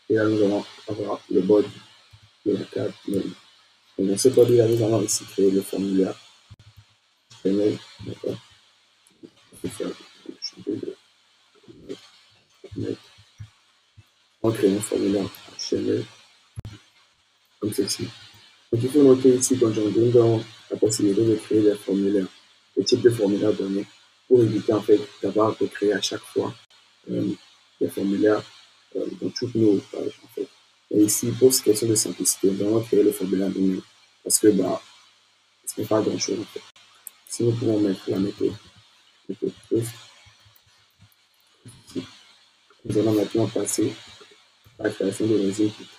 Et là, nous allons avoir le body de la carte même. Donc, dans ce code-là, nous allons ici créer le formulaire HTML. D'accord On va faire changer de On crée un formulaire HTML comme ceci. Donc, il faut noter ici, quand nous avons la possibilité de créer des formulaires, des types de formulaires donnés, pour éviter en fait d'avoir à créer à chaque fois euh, des formulaires euh, dans toutes nos pages. Et ici, pour cette question de simplicité, allons créer le formulaire nous parce que bah, ce n'est pas grand chose en fait. Si nous pouvons mettre la méthode, nous allons maintenant passer à la création de nos.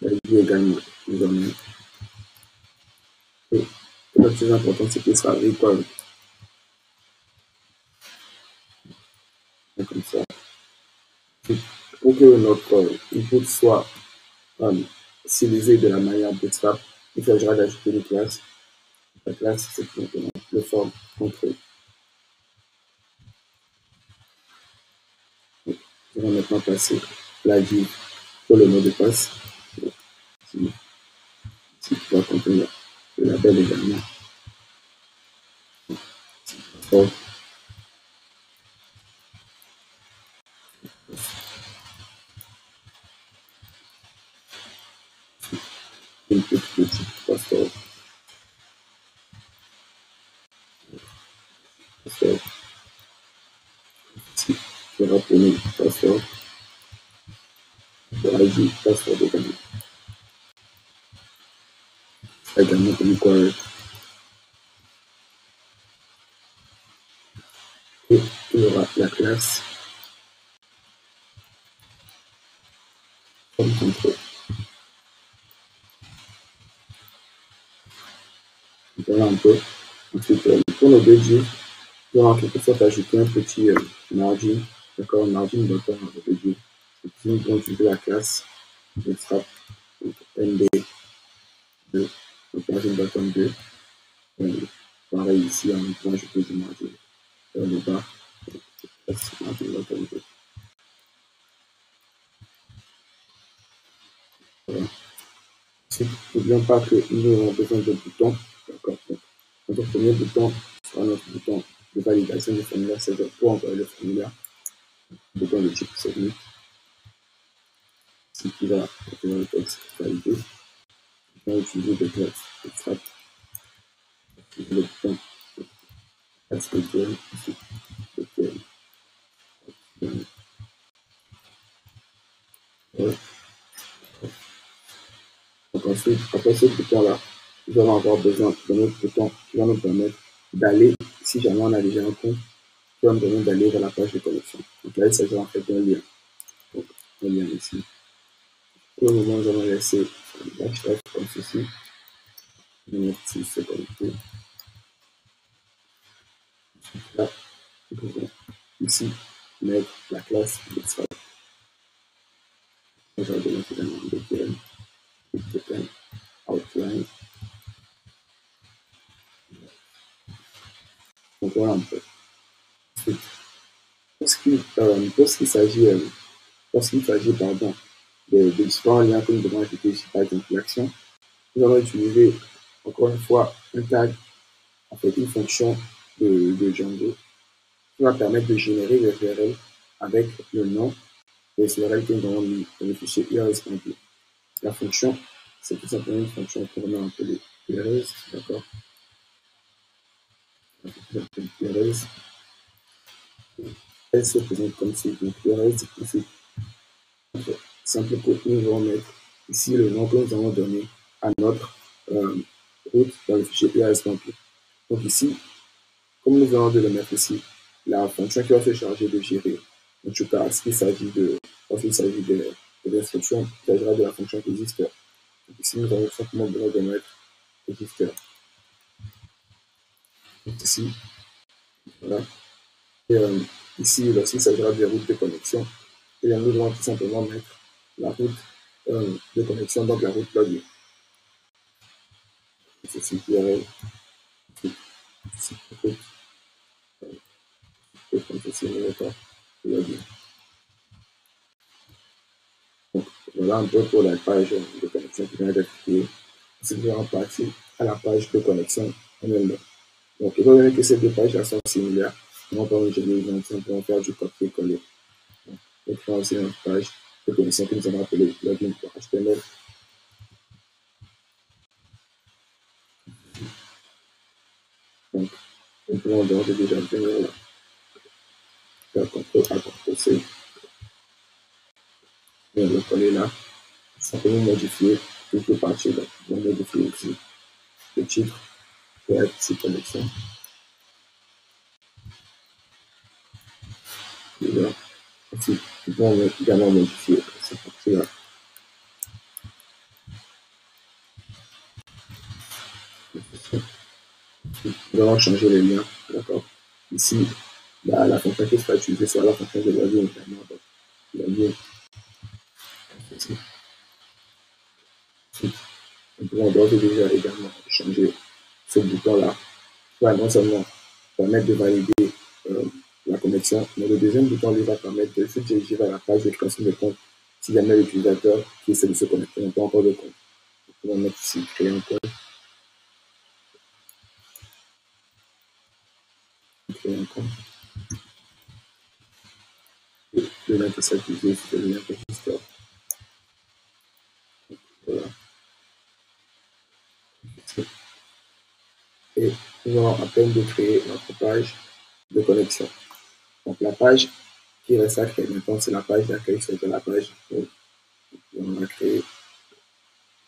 La vie également username. Et le plus important, c'est qu'il sera record comme ça. Pour que notre input soit um, stylisé de la manière bootstrap, il faudra d'ajouter une classe. La classe, c'est maintenant le forme contrôle. Je vais maintenant passer la vie pour le mot de passe. Ici, ici va contenir le label également. Bon. input petit password. Password. Ici, je vais rappeler password. Je vais ajouter password également. Également required. Et il y aura la classe comme contrôle. Voilà un peu. Ensuite, euh, pour nos deux dieux, on va en quelque sorte ajouter un petit euh, margin, d'accord, margin button avec le nous allons utiliser la classe bootstrap md2, donc margin button 2. Euh, pareil ici, on peut ajouter du margin vers le bas, margin button 2. Voilà. Ensuite, n'oublions pas que nous avons besoin de boutons D'accord. Donc, notre premier bouton sera notre bouton de validation du formulaire, c'est-à-dire pour envoyer le formulaire, bouton de type submit, ce qui va contenir le texte validé. Va utiliser des classes extract. Donc ensuite, après ce bouton-là, nous allons avoir besoin d'un autre bouton qui va nous permettre d'aller, si jamais on a déjà un compte, qui va nous permettre d'aller vers la page de connexion. Donc là, il s'agit en fait d'un lien. Donc, un lien ici. Pour le moment, nous allons le comme ceci. Là, ici mettre la classe. Je vais donner également BPM, BPM, Outline. Un peu. Ensuite, euh, s'agit euh, lorsqu'il s'agit pardon de, de différents liens que nous devons ajouter ici, par exemple l'action, nous allons utiliser encore une fois un tag, en fait une fonction de, de Django qui va permettre de générer les URL avec le nom des URL avons mis dans le fichier URL.p. La fonction, c'est tout simplement une fonction qu'on va appeler URL, d'accord Thérèse. Elle se présente comme suit. Donc, Thérèse, c'est simple code nous allons mettre ici le nom que nous allons donner à notre euh, route dans le fichier IAS.p. Donc, ici, comme nous allons de le mettre ici, la fonction qui va se charger de gérer, en tout cas, s'il s'agit de, lorsqu'il s'agit de, de l'instruction, il s'agira de la fonction existeur. Donc, ici, nous avons simplement besoin de mettre register. ici, voilà. Et euh, ici, lorsqu'il s'agira des routes de connexion, et nous devons tout simplement mettre la route euh, de connexion, donc la route URL, route, comme ceci, login. Donc, voilà un peu pour la page de connexion qui vient d'être créée. C'est vraiment parti à la page de connexion en elle-même. Donc, étant donné que ces deux pages-là sont similaires, on va prendre on va faire du copier-coller. On va aussi une page de connexion que nous allons appeler login.html. Donc, on peut en dehors de déjà venir là. CTRL A, CTRL C. Et on va coller là. Là. On va modifier le titre être ici connexion. Nous pouvons également modifier cette partie-là. Nous allons changer les liens, d'accord Ici, bah, la fonction qui sera utilisée sera la fonction de login également. Donc. Ensuite, nous pouvons d'ores et déjà également changer ce bouton-là va non seulement permettre de valider mais le deuxième bouton lui va permettre de se diriger vers la page de création de compte si jamais l'utilisateur qui essaie de se connecter n'a pas encore de compte. Nous pouvons mettre ici créer un compte. Créer un compte. Et le lien qui s'affiche, c'est le lien. Voilà. et nous allons à peine de créer notre page de connexion. Donc la page qui reste à créer maintenant, c'est la page d'accueil sur la page on a créée.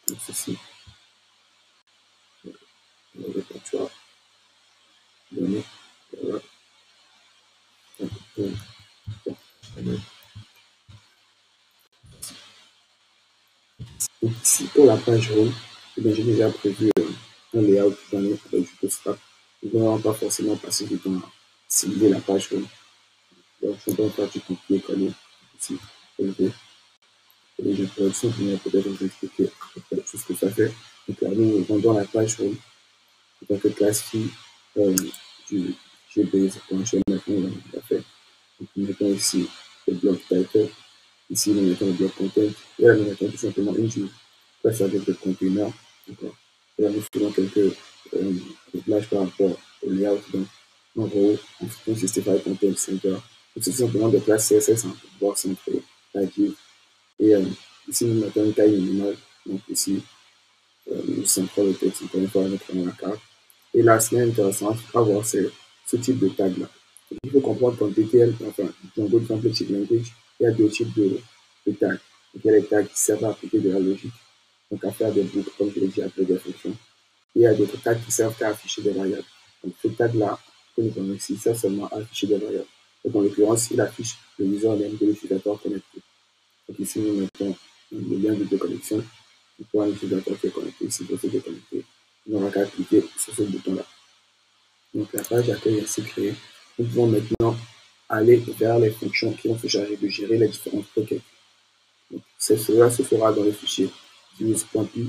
Donc ceci. Le répertoire. Données. Voilà. Ici, pour la page home, eh j'ai déjà prévu euh, un layout donné avec du bootstrap. Nous n'allons pas forcément passer du temps à cibler la page Donc, je vais faire du copier-coller ici, élevé. Et je peux simplement peut-être vous expliquer ce que ça fait. Donc là, nous vendons la page web en tant que classe fille euh, du gbase.html on l'a fait. Donc, nous mettons ici le bloc title. Ici, nous mettons le bloc content. Et là, nous mettons tout simplement une va être le container. D'accord là, nous faisons quelques euh, réglages par rapport au layout. Donc, en gros, on fait un Justify Content Center. C'est simplement des classes CSS pour pouvoir centrer la vue. Et euh, ici, nous mettons une taille minimale. Donc, ici, euh, nous centrons le texte encore une fois avec la carte. Et là, ce qui est intéressant à voir, c'est ce type de tag-là. Il faut comprendre qu'en DTL, enfin, Django Template Language, il y a deux types de, de tags. Il y a les tags qui servent à appliquer de la logique donc à faire des boucles, comme je l'ai dit, après des fonctions. Et il y a d'autres tags qui servent à afficher des variables. Donc ce tag-là, que nous avons ici, sert seulement à afficher des variables. En l'occurrence, il affiche le username de l'utilisateur connecté. Donc ici, nous mettons le lien de déconnexion pour un utilisateur qui est connecté. Ici, pour se déconnecter, on aura qu'à cliquer sur ce bouton-là. Donc la page accueil ainsi créée. Nous pouvons maintenant aller vers les fonctions qui vont se charger de gérer les différentes requêtes. Donc, cela se fera dans le fichier use.py,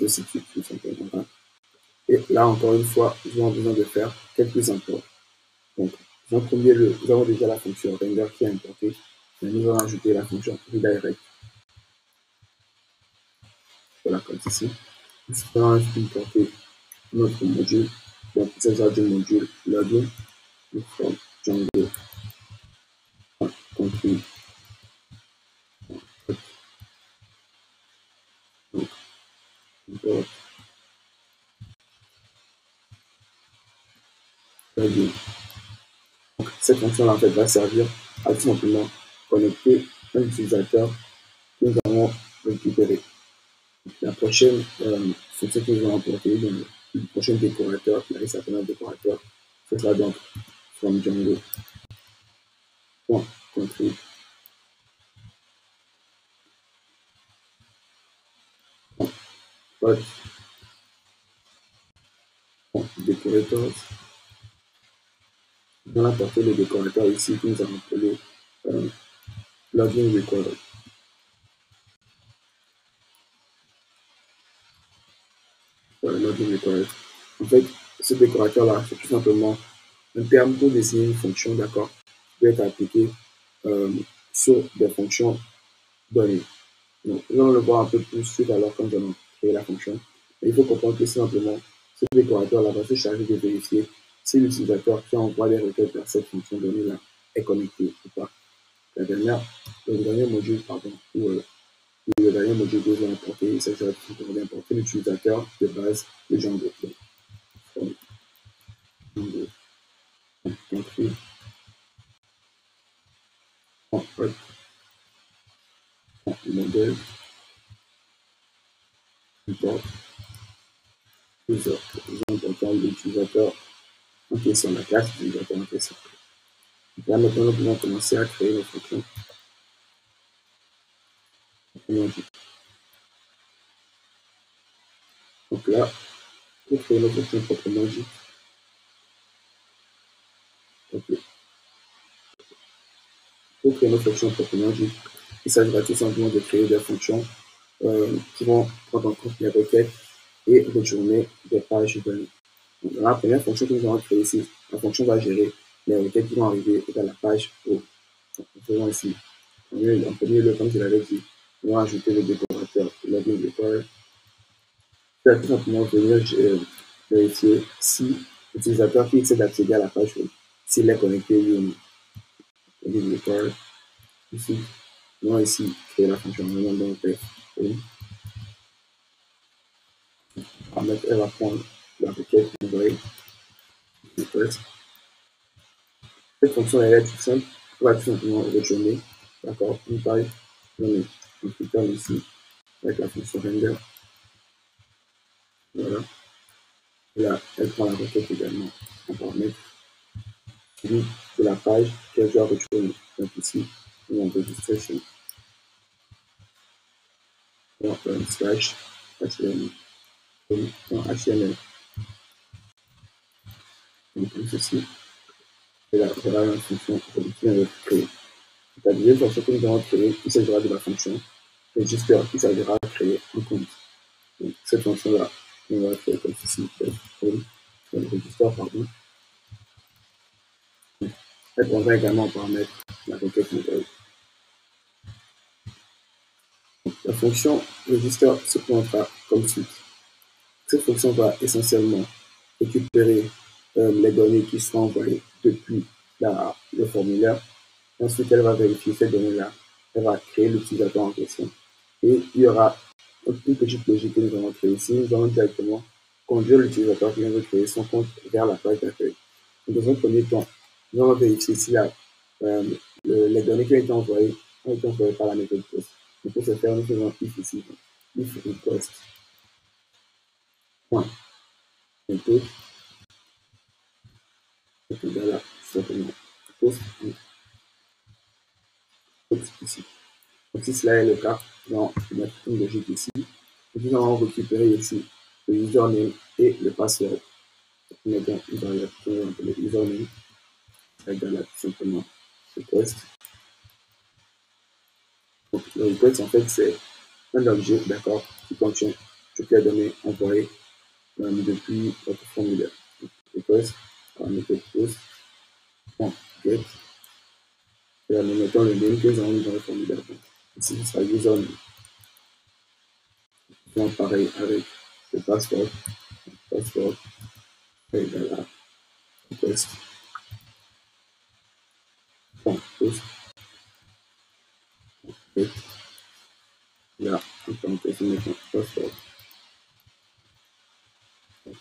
je situe tout simplement. Et là, encore une fois, nous avons besoin de faire quelques imports. Donc, en premier lieu, nous avons déjà la fonction render qui est importée, mais nous allons ajouter la fonction redirect. Voilà, comme ceci. Nous allons importer notre module. Donc, s'agit du module login from Django. Compris cette fonction-là en fait, va servir à tout simplement connecter un utilisateur que nous allons récupérer. La prochaine euh, fonction que nous allons apporter, le prochain décorateur, qui à un décorateur, ce sera donc from Django. Dans la partie des décorateurs ici, nous avons appelé euh, login recorder. Voilà. En fait, ce décorateur-là, c'est tout simplement un terme pour désigner une fonction, d'accord, qui peut être appliqué euh, sur des fonctions données. Donc, nous allons le voir un peu plus suite alors quand nous allons créer la fonction. il faut comprendre que simplement, ce décorateur-là va se charger de vérifier si l'utilisateur qui envoie des requêtes vers cette fonction donnée-là est connecté ou pas. La dernière, le dernier module, pardon, ou euh, le dernier module que vous allez importer, il s'agira d'importer l'utilisateur de base de Django. En fait, le modèle. Import en question, la classe en question. Là, maintenant, nous pouvons commencer à créer nos fonctions. Donc là, pour créer nos fonctions proprement dit, pour créer nos fonctions proprement dit, il s'agira tout simplement de créer des fonctions euh, qui vont prendre en compte les requêtes et retourner des pages données. La première fonction que nous allons créer ici, la fonction va gérer les requêtes qui vont arriver dans la page O. Donc, nous faisons ici, en premier lieu, comme je l'avais dit, nous allons ajouter le décorateur, le décorateur. Tout simplement venir euh, vérifier si l'utilisateur qui essaie d'accéder à la page web, s'il est connecté lui. Le décorateur, ici, nous allons ici créer la fonction, allons donc faire Ahmed, elle va prendre la requête envoyée. Cette fonction elle est toute simple. On va tout simplement retourner d'accord, une page donnée. Donc, cliquons ici avec la fonction render. Voilà. Et là, elle prend la requête également en paramètre de la page qu'elle doit retourner. Donc ici, on va enregistrer chez slash HTML HTML. Comme ceci. Et la fonction que nous vient de créer. La deuxième fonction que nous allons créer, il s'agira de la fonction register qui servira à créer un compte. Donc, cette fonction-là, on va créer comme ceci, le register, pardon. Elle prendra également en paramètre la requête modèle. La fonction register se présentera comme suit. Cette fonction va essentiellement récupérer les données qui seront envoyées depuis le formulaire. Ensuite, elle va vérifier ces données-là. Elle va créer l'utilisateur en question. Et il y aura une petite logique que nous allons créer ici. Nous allons directement conduire l'utilisateur qui vient de créer son compte vers la page d'accueil. Dans un premier temps, nous allons vérifier si euh, les données qui ont été envoyées ont été envoyées par la méthode POST. Pour ce faire, nous faisons ici, if request est égal à simplement post ici. Donc si cela est le cas, mettre une logique ici. Nous allons récupérer ici le username et le password. Mettons une variable que nous username égal à simplement request. Donc le request en fait c'est un objet d'accord qui contient toutes les données envoyées depuis votre formulaire. Request, paramétre post, get, et nous mettons le lien que avons mis dans le formulaire. ici, ce sera username. Faisons pareil avec le password. Password est égal à request. Post. Get. Là, on peut mettre le password.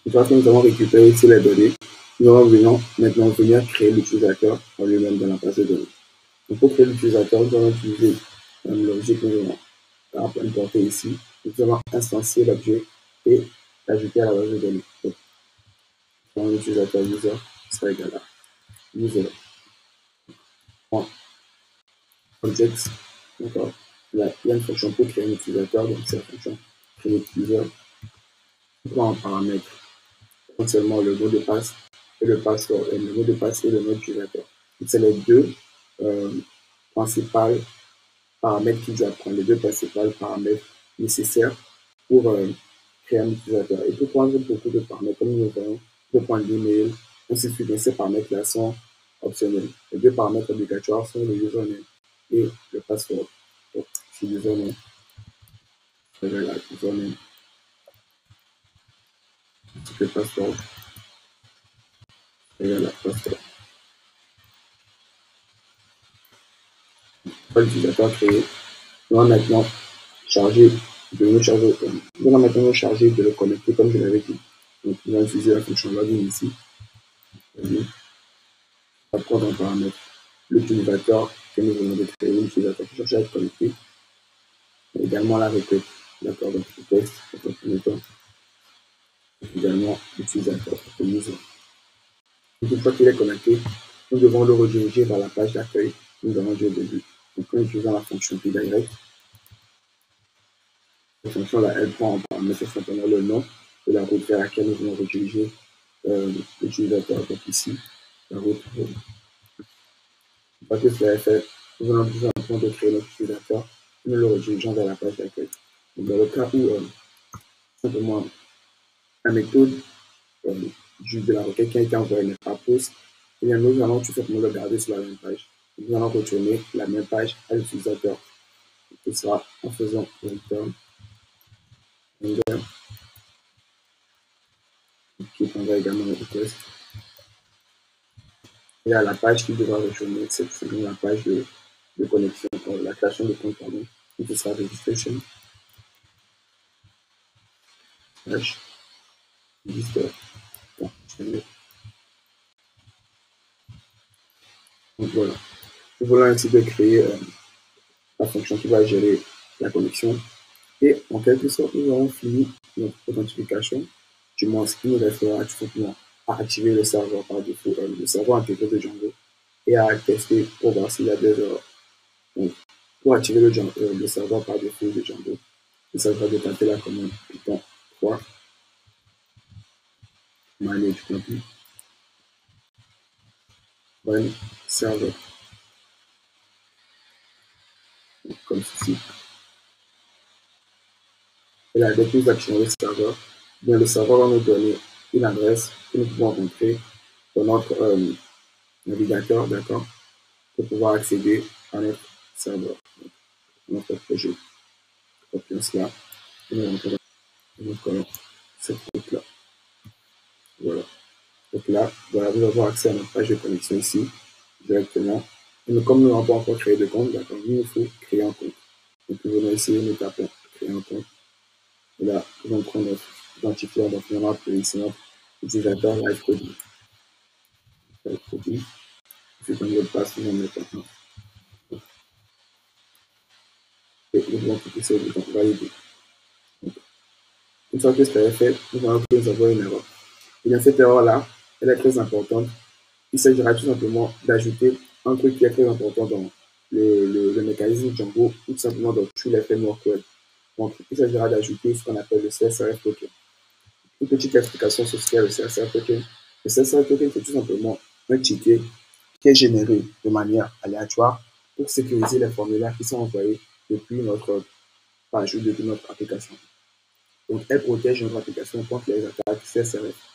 Une fois que nous avons récupéré ici les données, nous allons maintenant venir créer l'utilisateur en lui-même dans la base de données. Donc pour créer l'utilisateur, nous allons utiliser l'objet que nous allons importer ici. Nous allons instancier l'objet et l'ajouter à la base de données. Donc, l'utilisateur user sera égal à user. Objects. D'accord. Il y a une fonction pour créer un utilisateur, donc c'est la fonction create user. On prend un paramètre potentiellement le mot de passe et le password, le mot de passe et le nom d'utilisateur? C'est les deux euh, principaux paramètres qu'ils apprennent, les deux principaux paramètres nécessaires pour euh, créer un utilisateur. Et pour prendre beaucoup de paramètres, comme nous voyons, de prendre l'email, ainsi de suite, ces paramètres-là sont optionnels. Les deux paramètres obligatoires sont le username et le password. Donc, c'est username. C'est la username. Le password. Et la password. L'utilisateur créé. Va maintenant charger de nous charger, va maintenant charger de le connecter comme je l'avais dit. Donc, on va utiliser la fonction login ici. Après, on va mettre l'utilisateur que nous venons de créer, l'utilisateur qui cherche à être connecté. Et également la requête. D'accord, donc premier temps. Également l'utilisateur, le user. Une fois qu'il est connecté, nous devons le rediriger vers la page d'accueil que nous avons dit au début. Donc, en utilisant la fonction redirect, cette fonction-là, elle prend en paramètre simplement le nom de la route vers laquelle nous voulons rediriger euh, l'utilisateur. Donc ici, la route. Une fois que cela est fait, nous allons simplement de créer notre utilisateur et nous le redirigeons vers la page d'accueil. Dans le cas où euh, simplement la méthode euh, de la requête qui a été envoyée pas post, et nous allons tout simplement le garder sur la même page. Nous allons retourner la même page à l'utilisateur. Ce sera en faisant return qui prendra également le request. Et à la page qui devra rejoindre, c'est la page de, de connexion, euh, la création de compte, pardon, qui sera registration. Page. Bon, Donc voilà. Nous voulons ainsi de créer euh, la fonction qui va gérer la connexion. Et en quelque sorte, nous avons fini notre authentification du moins ce qui nous restera tout simplement à activer le serveur par défaut, euh, le serveur intégré de Django et à tester pour voir s'il y a des erreurs. Donc, pour activer le, euh, le serveur par défaut de Django, il s'agira de taper la commande Python 3 manage company run server comme ceci. Et là, dès que vous activez le serveur, bien le serveur va nous donner une adresse que nous pouvons rentrer dans notre euh, navigateur, d'accord, pour pouvoir accéder à notre serveur, notre projet. Copions cela nous rentrons dans notre cette route-là. Voilà. Donc là, voilà, nous avons accès à notre page de connexion ici, directement. Et comme nous n'avons pas encore créé de compte, d'accord, il nous faut créer un compte. Donc nous venons essayer, nous tapons créer un compte. Et là, nous allons prendre notre identifiant, donc on va appeler ici notre utilisateur live. Live coding. C'est un mot de passe, nous allons mettre. Et nous allons cliquer sur le bouton valider. Une fois que cela est fait, nous allons nous avons une erreur. Et bien cette erreur-là, elle est très importante. Il s'agira tout simplement d'ajouter un truc qui est très important dans le, le, mécanisme Django ou tout simplement dans tous les frameworks web. Donc, il s'agira d'ajouter ce qu'on appelle le CSRF token. Une petite explication sur ce qu'est le CSRF token. Le CSRF token, c'est tout simplement un ticket qui est généré de manière aléatoire pour sécuriser les formulaires qui sont envoyés depuis notre page ou depuis notre application. Donc, elle protège notre application contre les attaques CSRF.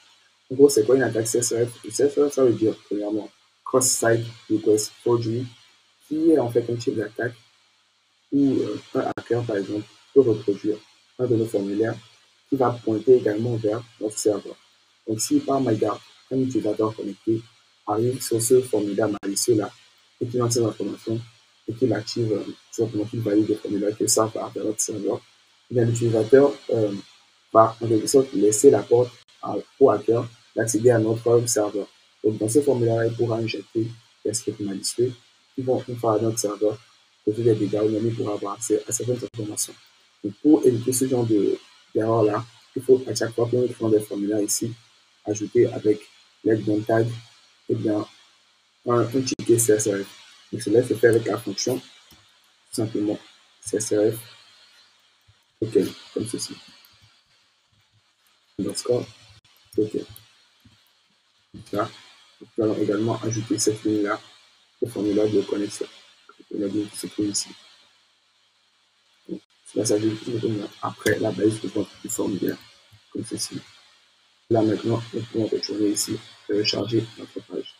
En gros, c'est quoi une attaque CSRF Le CSRF, ça veut dire, premièrement, Cross-Site Request Forgery, qui est en fait un type d'attaque où euh, un hacker, par exemple, peut reproduire un de nos formulaires qui va pointer également vers notre serveur. Donc, si par MyGuard, un utilisateur connecté arrive sur ce formulaire malicieux-là et qu'il lance ces informations et qu'il active, euh, simplement qu'il valide le formulaire que ça va vers notre serveur, eh l'utilisateur euh, va en quelque sorte laisser la porte au hacker d'accéder à notre serveur. Donc, dans ce formulaire, il pourra injecter des scripts malicieux qui vont faire à notre serveur causer des dégâts il pourra avoir accès à certaines informations. Donc, pour éviter ce genre d'erreur-là, il faut à chaque fois que nous créons des formulaires ici, ajouter avec l'aide d'un tag et bien, un, un ticket CSRF. Donc, cela se fait avec la fonction, tout simplement, CSRF, OK, comme ceci. Underscore, OK. Nous allons également ajouter cette ligne-là au formulaire de connexion. La ligne qui se trouve ici. Cela s'ajoute après la base votre formulaire, comme ceci. Là maintenant, nous pouvons retourner ici et recharger notre page.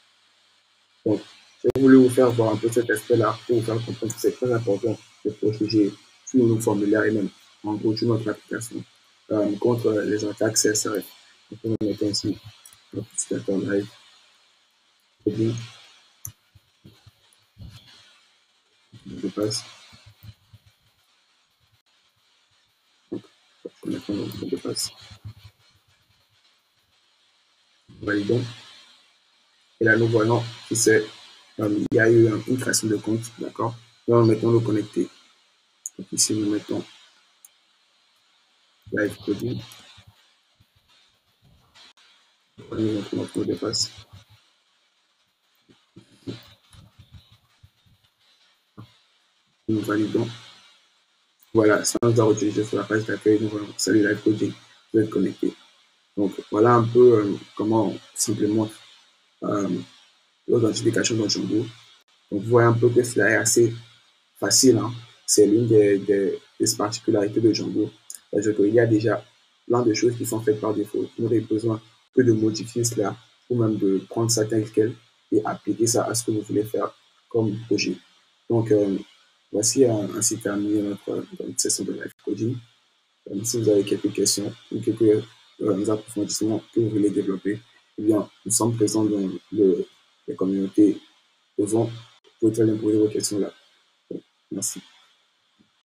Donc, j'ai voulu vous faire voir un peu cet aspect-là pour vous faire comprendre que c'est très important de protéger tous nos formulaires et même en gros toute notre application euh, contre les attaques CSRF. Notre utilisateur live. Je passe. Donc, je vais mettre un de passe. Validons. Et là, nous voyons c'est, il y a eu une création de compte, d'accord? Là, mettons le connecter. Donc ici, nous mettons live coding. Passe. Nous validons. Voilà, ça nous a redirigé sur la page d'accueil. Nous voyons, salut live vous êtes connecté. Donc voilà un peu euh, comment simplement euh, l'authentification dans Django. Donc vous voyez un peu que cela est assez facile. Hein. C'est l'une des, des, des, particularités de Django. Qu'il y a déjà plein de choses qui sont faites par défaut. Vous n'aurez besoin que de modifier cela ou même de prendre ça tel quel et appliquer ça à ce que vous voulez faire comme projet. Donc, euh, voici ainsi terminé notre, session de live coding. Euh, si vous avez quelques questions ou quelques euh, approfondissements que vous voulez développer, eh bien, nous sommes présents dans le, les communautés. Vous pouvez très bien vos questions là. Merci.